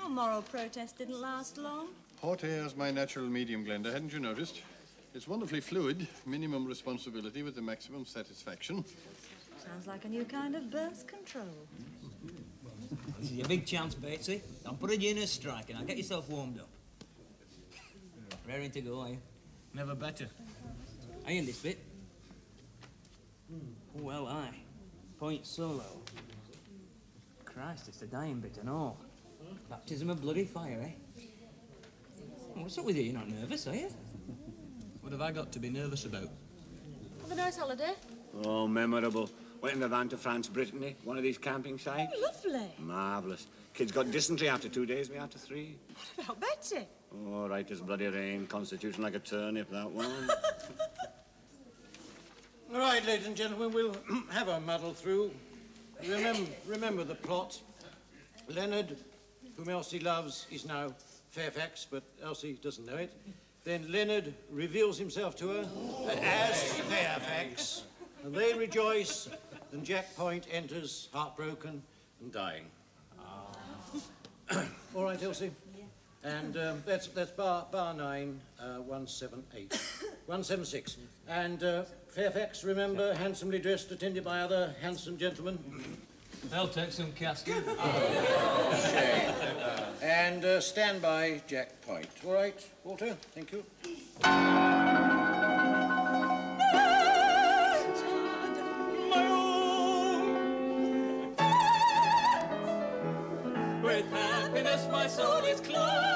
Your moral protest didn't last long. Hot air's my natural medium, Glenda. Hadn't you noticed? It's wonderfully fluid. Minimum responsibility with the maximum satisfaction. Sounds like a new kind of birth control. This is your big chance, Batesy. I'm put you in a strike and I'll get yourself warmed up. Raring to go, are you? Never better. Are you in this bit? Well, I. Point solo. Christ, it's the dying bit and all. Baptism of bloody fire, eh? What's up with you? You're not nervous, are you? What have I got to be nervous about? Have a nice holiday. Oh, memorable. Went in the van to France, Brittany, one of these camping sites. Oh, lovely. Marvellous. Kids got dysentery after two days, me after three. What about Betty? Oh, right as bloody rain. Constitution like a turnip, that one. All right, ladies and gentlemen, we'll have a muddle through. Remember, remember the plot. Leonard, whom Elsie loves, is now Fairfax, but Elsie doesn't know it. Then Leonard reveals himself to her as Fairfax, and they rejoice, and Jack Point enters heartbroken and dying. All right, Elsie? And um, that's, that's bar, bar 9, uh, 178. 176. And uh, Fairfax, remember, handsomely dressed, attended by other handsome gentlemen. They'll take some casket. Oh, shame. And uh, stand by Jack Point. All right, Walter? Thank you. With happiness my soul is closed.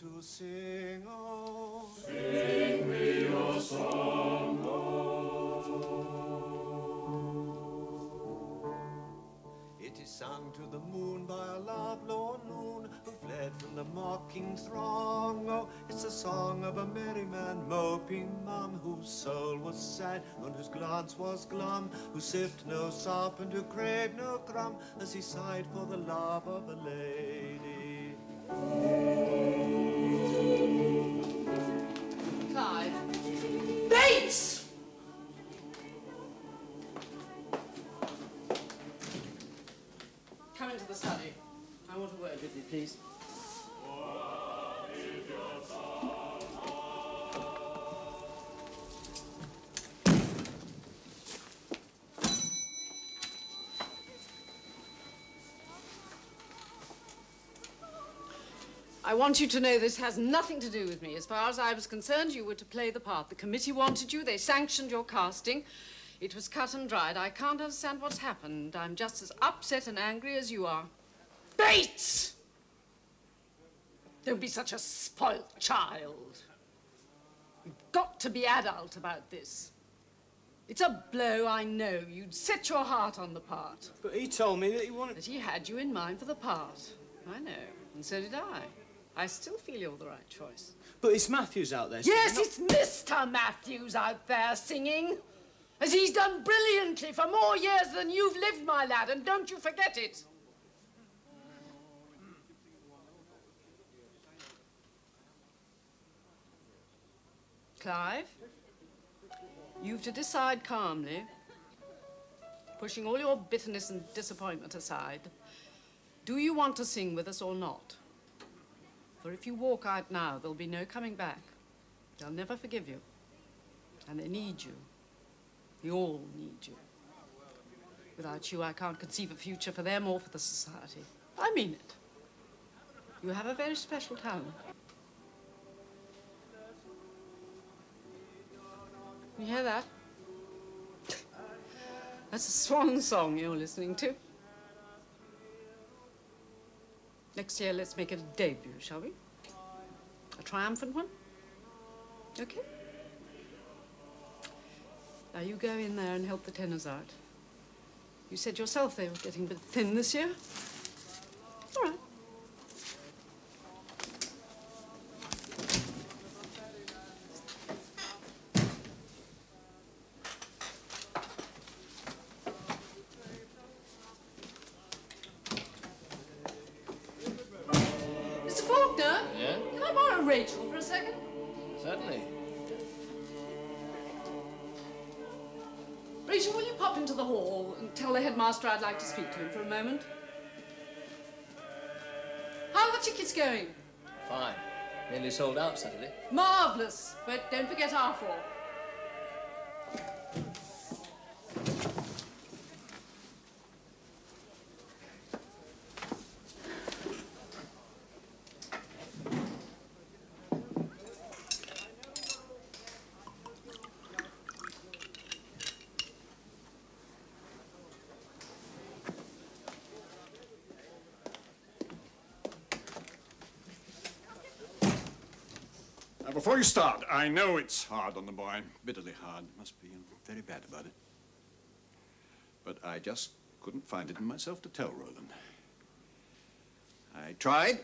To sing. Oh, Sing me your song, It is sung to the moon by a lovelorn moon who fled from the mocking throng. Oh, it's a song of a merry man moping mum whose soul was sad and whose glance was glum, who sipped no sop and who craved no crumb as he sighed for the love of a lady. Clive. I want you to know this has nothing to do with me. As far as I was concerned, you were to play the part. The committee wanted you. They sanctioned your casting. It was cut and dried. I can't understand what's happened. I'm just as upset and angry as you are. Bates! Don't be such a spoilt child. You've got to be adult about this. It's a blow, I know. You'd set your heart on the part. But he told me that he wanted... That he had you in mind for the part. I know, and so did I. I still feel you're the right choice. But it's Matthews out there. Yes, it's Mr. Matthews out there singing. As he's done brilliantly for more years than you've lived, my lad, and don't you forget it. Clive, you've to decide calmly, pushing all your bitterness and disappointment aside, do you want to sing with us or not? For if you walk out now, there'll be no coming back. They'll never forgive you. And they need you. They all need you. Without you, I can't conceive a future for them or for the society. I mean it. You have a very special talent. You hear that? That's a swan song you're listening to. Next year, let's make it a debut, shall we? A triumphant one? Okay? Now, you go in there and help the tenors out. You said yourself they were getting a bit thin this year. Headmaster I'd like to speak to him for a moment? How are the tickets going? Fine. Nearly sold out Saturday. Marvellous. But don't forget our four. Before you start, I know it's hard on the boy, bitterly hard. Must be very bad about it. But I just couldn't find it in myself to tell Roland. I tried.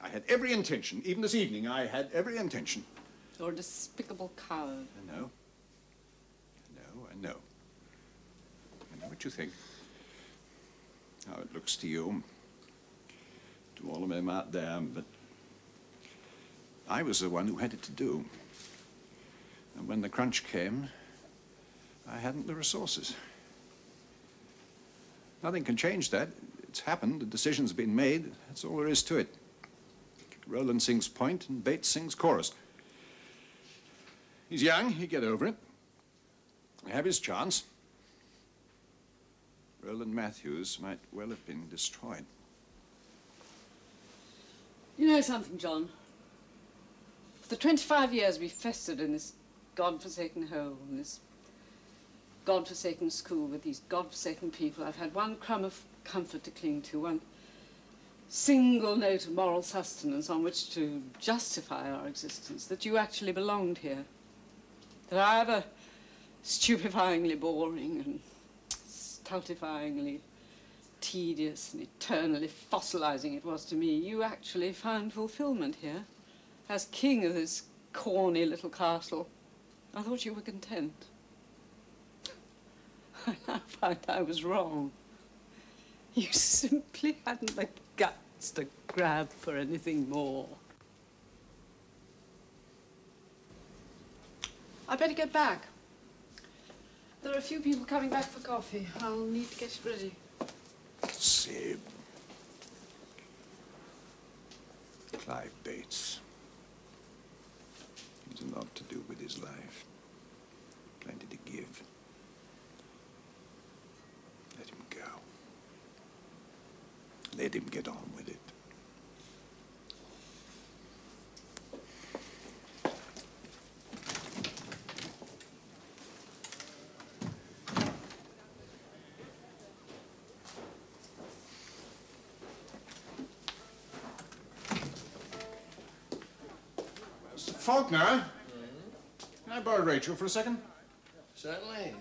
I had every intention, even this evening, I had every intention. You're a despicable coward. I know. I know, I know. I know what you think. How it looks to you. To all of them out there, but I was the one who had it to do. And when the crunch came, I hadn't the resources. Nothing can change that. It's happened, the decision's been made. That's all there is to it. Roland sings point and Bates sings chorus. He's young, he'll get over it. He'll have his chance. Roland Matthews might well have been destroyed. You know something, John? For the 25 years we festered in this godforsaken hole, in this godforsaken school with these godforsaken people, I've had one crumb of comfort to cling to, one single note of moral sustenance on which to justify our existence, that you actually belonged here. That however stupefyingly boring and stultifyingly tedious and eternally fossilizing it was to me, you actually found fulfillment here. As king of this corny little castle, I thought you were content. I now find I was wrong. You simply hadn't the guts to grab for anything more. I better get back. There are a few people coming back for coffee. I'll need to get it ready. Sib. Clive Bates. He's a lot to do with his life. Plenty to give. Let him go. Let him get on with it. Faulkner, I borrow Rachel for a second? Certainly.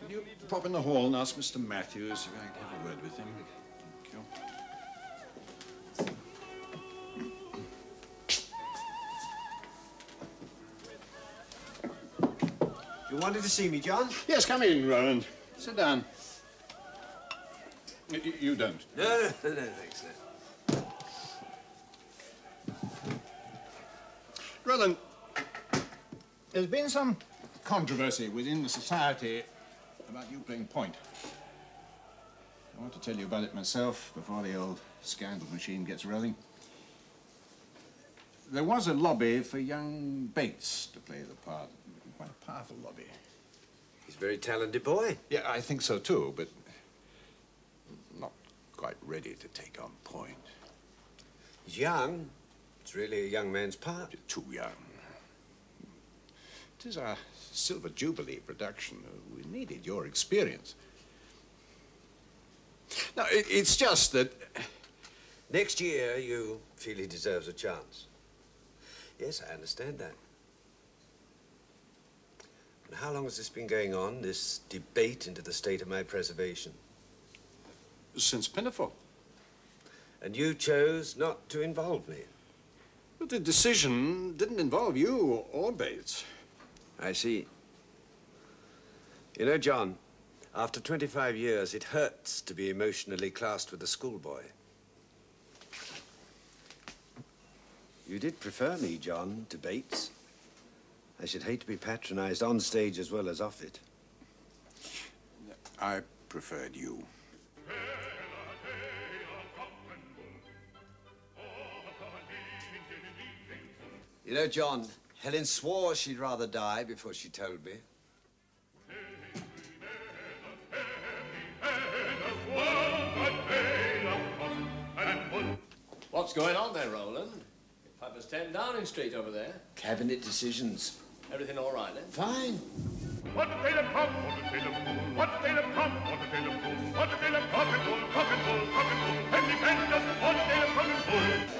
Can you pop in the hall and ask Mr. Matthews if I can have a word with him? Thank you. You wanted to see me, John? Yes, come in, Roland. Sit down. Y- y- You don't. No, no, no, no, thanks. No. Roland, there's been some controversy within the society about you playing point. I want to tell you about it myself before the old scandal machine gets rolling. There was a lobby for young Bates to play the part. Quite a powerful lobby. He's a very talented boy. Yeah, I think so too, but not quite ready to take on point. He's young. It's really a young man's part. You're Too young. It is our Silver Jubilee production. We needed your experience. No, it, it's just that. Next year, you feel he deserves a chance. Yes, I understand that. And how long has this been going on, this debate into the state of my preservation? Since Pinafore. And you chose not to involve me. But the decision didn't involve you or Bates. I see. You know, John, after 25 years, it hurts to be emotionally classed with a schoolboy. You did prefer me, John, to Bates. I should hate to be patronized on stage as well as off it. I preferred you. You know, John, Helen swore she'd rather die before she told me. What's going on there, Roland? Five past ten Downing Street over there. Cabinet decisions. Everything all right then? Fine. What a tale of pop, what a tale of fool, what a tale of pop, what a tale of fool, what a tale of cock and bull, cock and bull, cock and bull, and defend us, what a tale of cock and bull.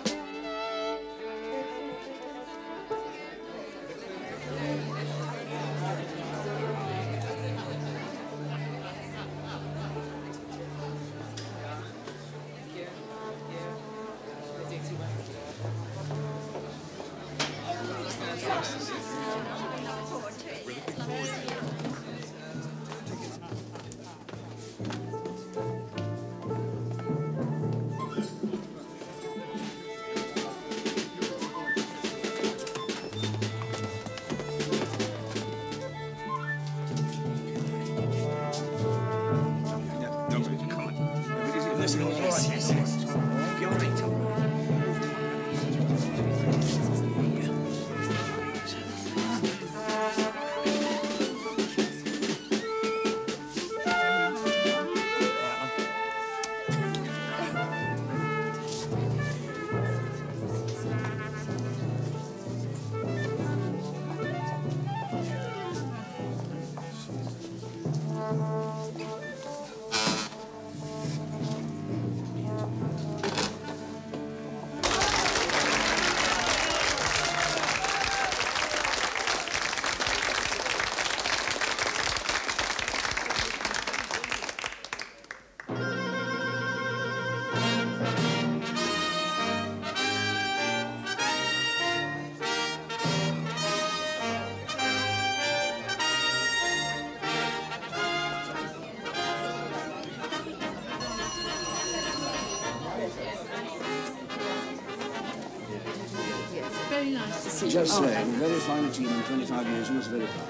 See. Just Oh, saying, very fine achievement, 25 years, you must be very proud.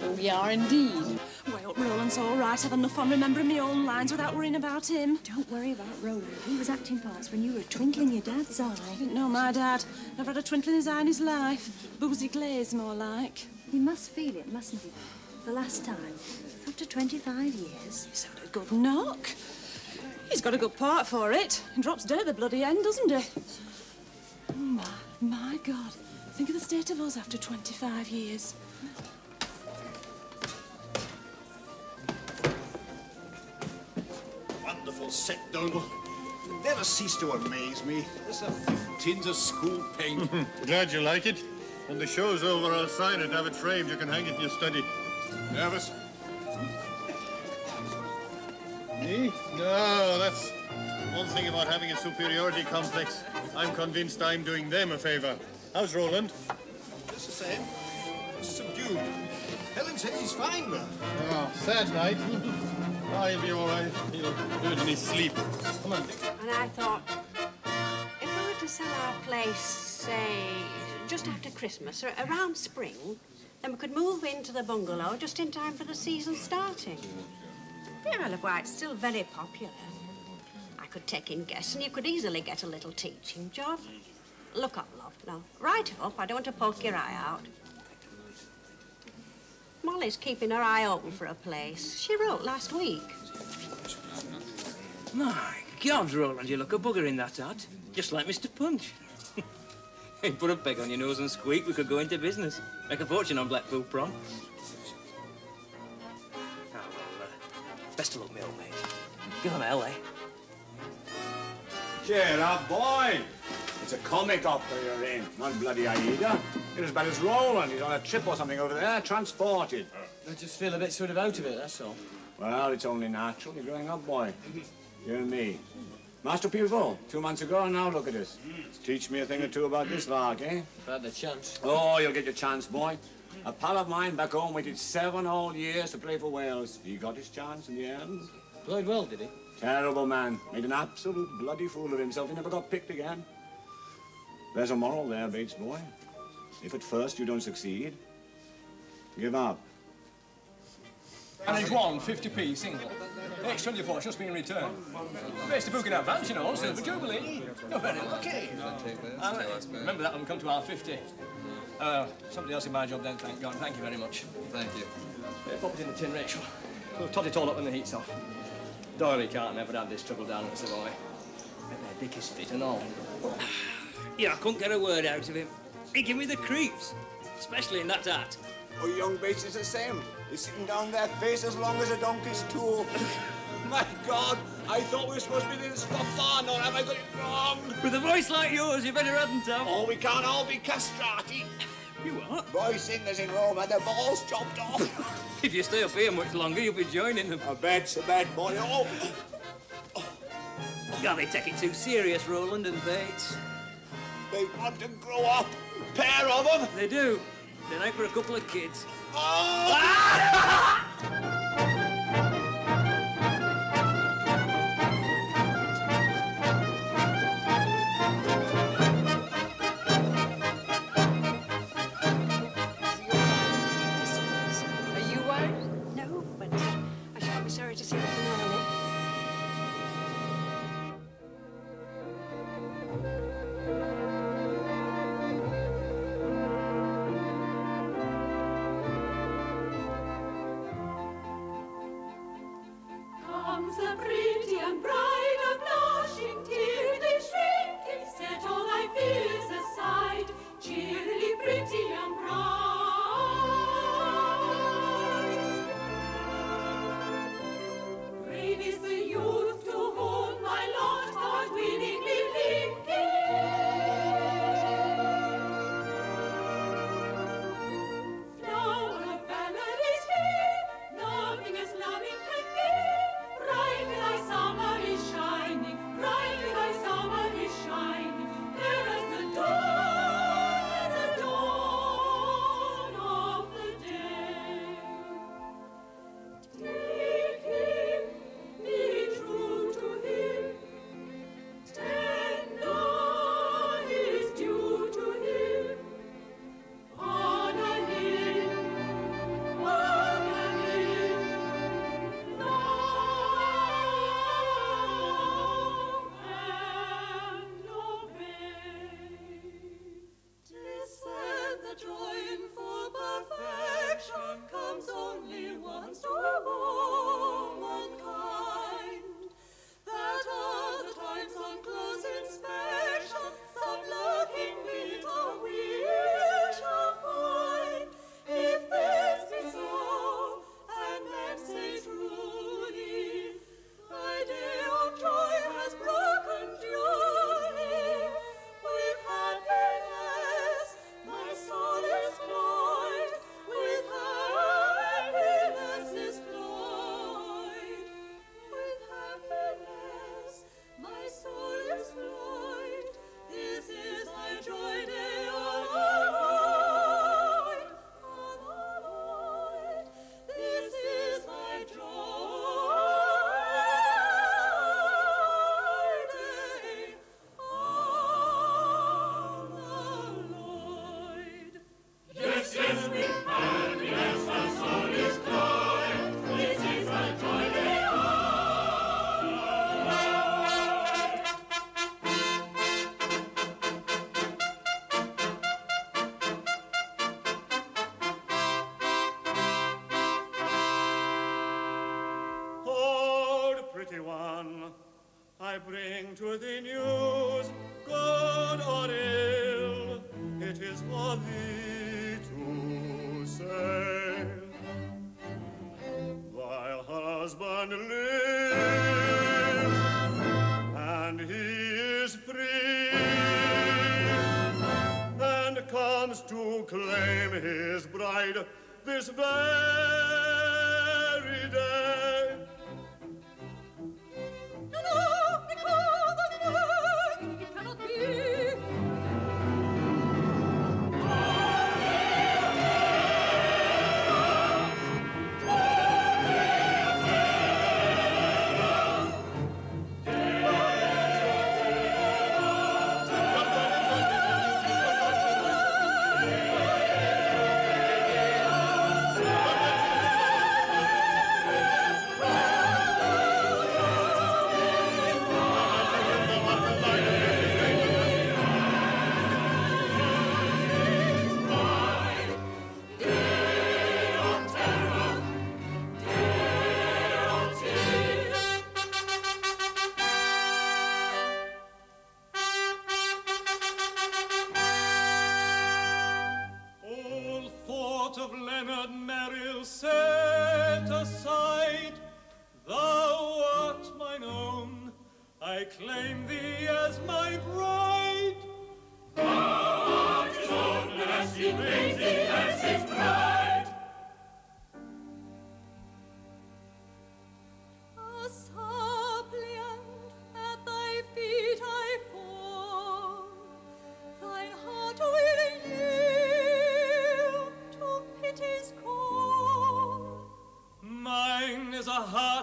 So we are indeed. Well, Roland's all right. I've enough fun remembering my own lines without worrying about him. Don't worry about Roland. He was acting parts when you were twinkling your dad's eye. I didn't know my dad. Never had a twinkle in his eye in his life. Boozy glaze, more like. He must feel it, mustn't he? The last time. After 25 years. He's had a good knock. He's got a good part for it. And drops dead at the bloody end, doesn't he? Oh, my, my God. Think of the state of us after 25 years. Wonderful set, Donal. Never cease to amaze me. There's a tins of school paint. Glad you like it. When the show's over, I'll sign it, have it framed. You can hang it in your study. Nervous? Me? No, that's one thing about having a superiority complex. I'm convinced I'm doing them a favor. How's Roland? Just the same. Subdued. Helen says he's fine, though. Ah, oh, sad night. oh, he'll be all right. He'll do it in his sleep. Come on, Dick. And I thought, if we were to sell our place, say, just after Christmas or around spring, then we could move into the bungalow just in time for the season starting. The Isle of Wight's still very popular. I could take in guests and you could easily get a little teaching job. Look up, love, now. Right up. I don't want to poke your eye out. Molly's keeping her eye open for a place. She wrote last week. My God, Roland, you look a bugger in that hat. Just like Mr. Punch. hey, put a peg on your nose and squeak, we could go into business. Make a fortune on Blackpool prom. Ah, well, uh, best of luck, me old mate. Go on, LA. Cheer up, boy. It's a comic opera you're in, not bloody Aida. You're as bad as Roland. He's on a trip or something over there, transported. I just feel a bit sort of out of it, that's all. Well, it's only natural. You're growing up, boy. You and me. Master pupil, two months ago, and now look at us. Teach me a thing or two about this lark, eh? About the chance. Oh, you'll get your chance, boy. A pal of mine back home waited seven whole years to play for Wales. He got his chance in the end. Played well, did he? Terrible man. Made an absolute bloody fool of himself. He never got picked again. There's a moral there, Bates boy. If at first you don't succeed, give up. Manage one, 50p single. X24 just been returned. Best to book in advance, you know, Silver Jubilee. You're very lucky. Uh, remember that when we come to our 50. Uh, somebody else in my job then, thank God. Thank you very much. Thank you. Uh, pop it in the tin, Rachel. We'll tot it all up when the heat's off. D'Oyly Carte never have this trouble down at the Savoy. Bet their dick is fit and all. Yeah, I couldn't get a word out of him. He gave me the creeps, especially in that hat. Oh, young Bates is the same. He's sitting down there, face as long as a donkey's toe. My God, I thought we were supposed to be in Scotland, or have I got it wrong? With a voice like yours, you better hadn't have. Oh, we can't all be castrati. You what? Boy singers in Rome had their balls chopped off. If you stay up here much longer, you'll be joining them. I bet, I bet, boy. Oh, God, they take it too serious, Roland and Bates. They want to grow up. Pair of them. They do. They're out for a couple of kids. Oh! Are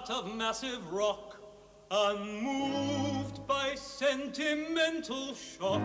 heart of massive rock, unmoved by sentimental shock.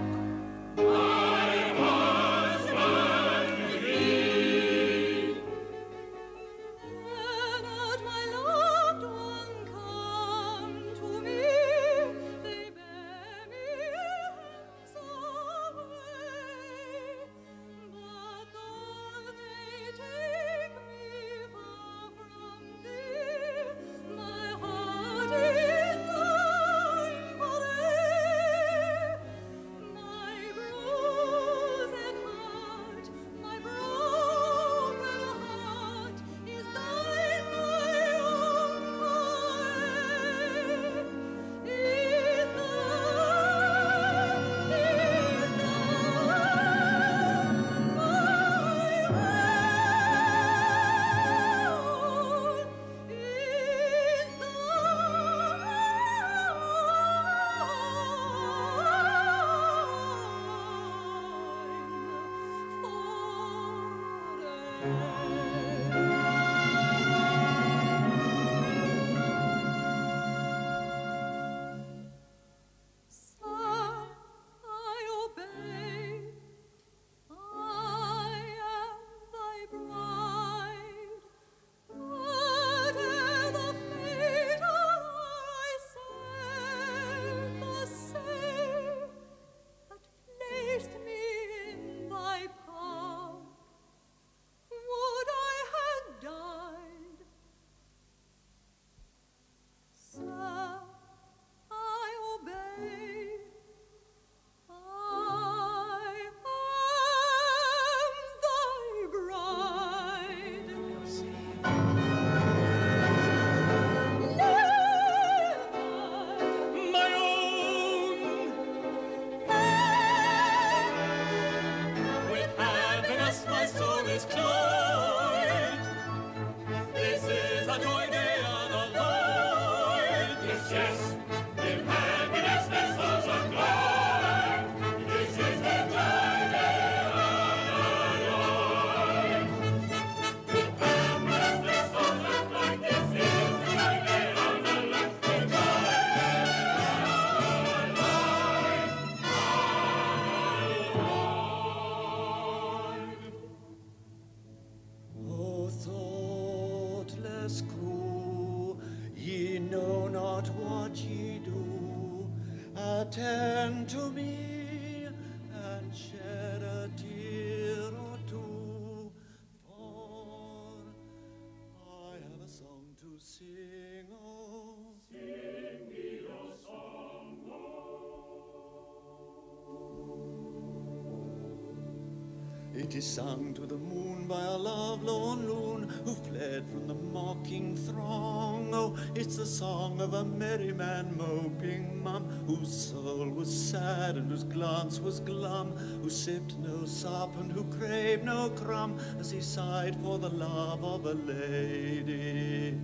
It is sung to the moon by a lovelorn loon who fled from the mocking throng. Oh, it's the song of a merry man moping mum, whose soul was sad and whose glance was glum, who sipped no sop and who craved no crumb as he sighed for the love of a lady.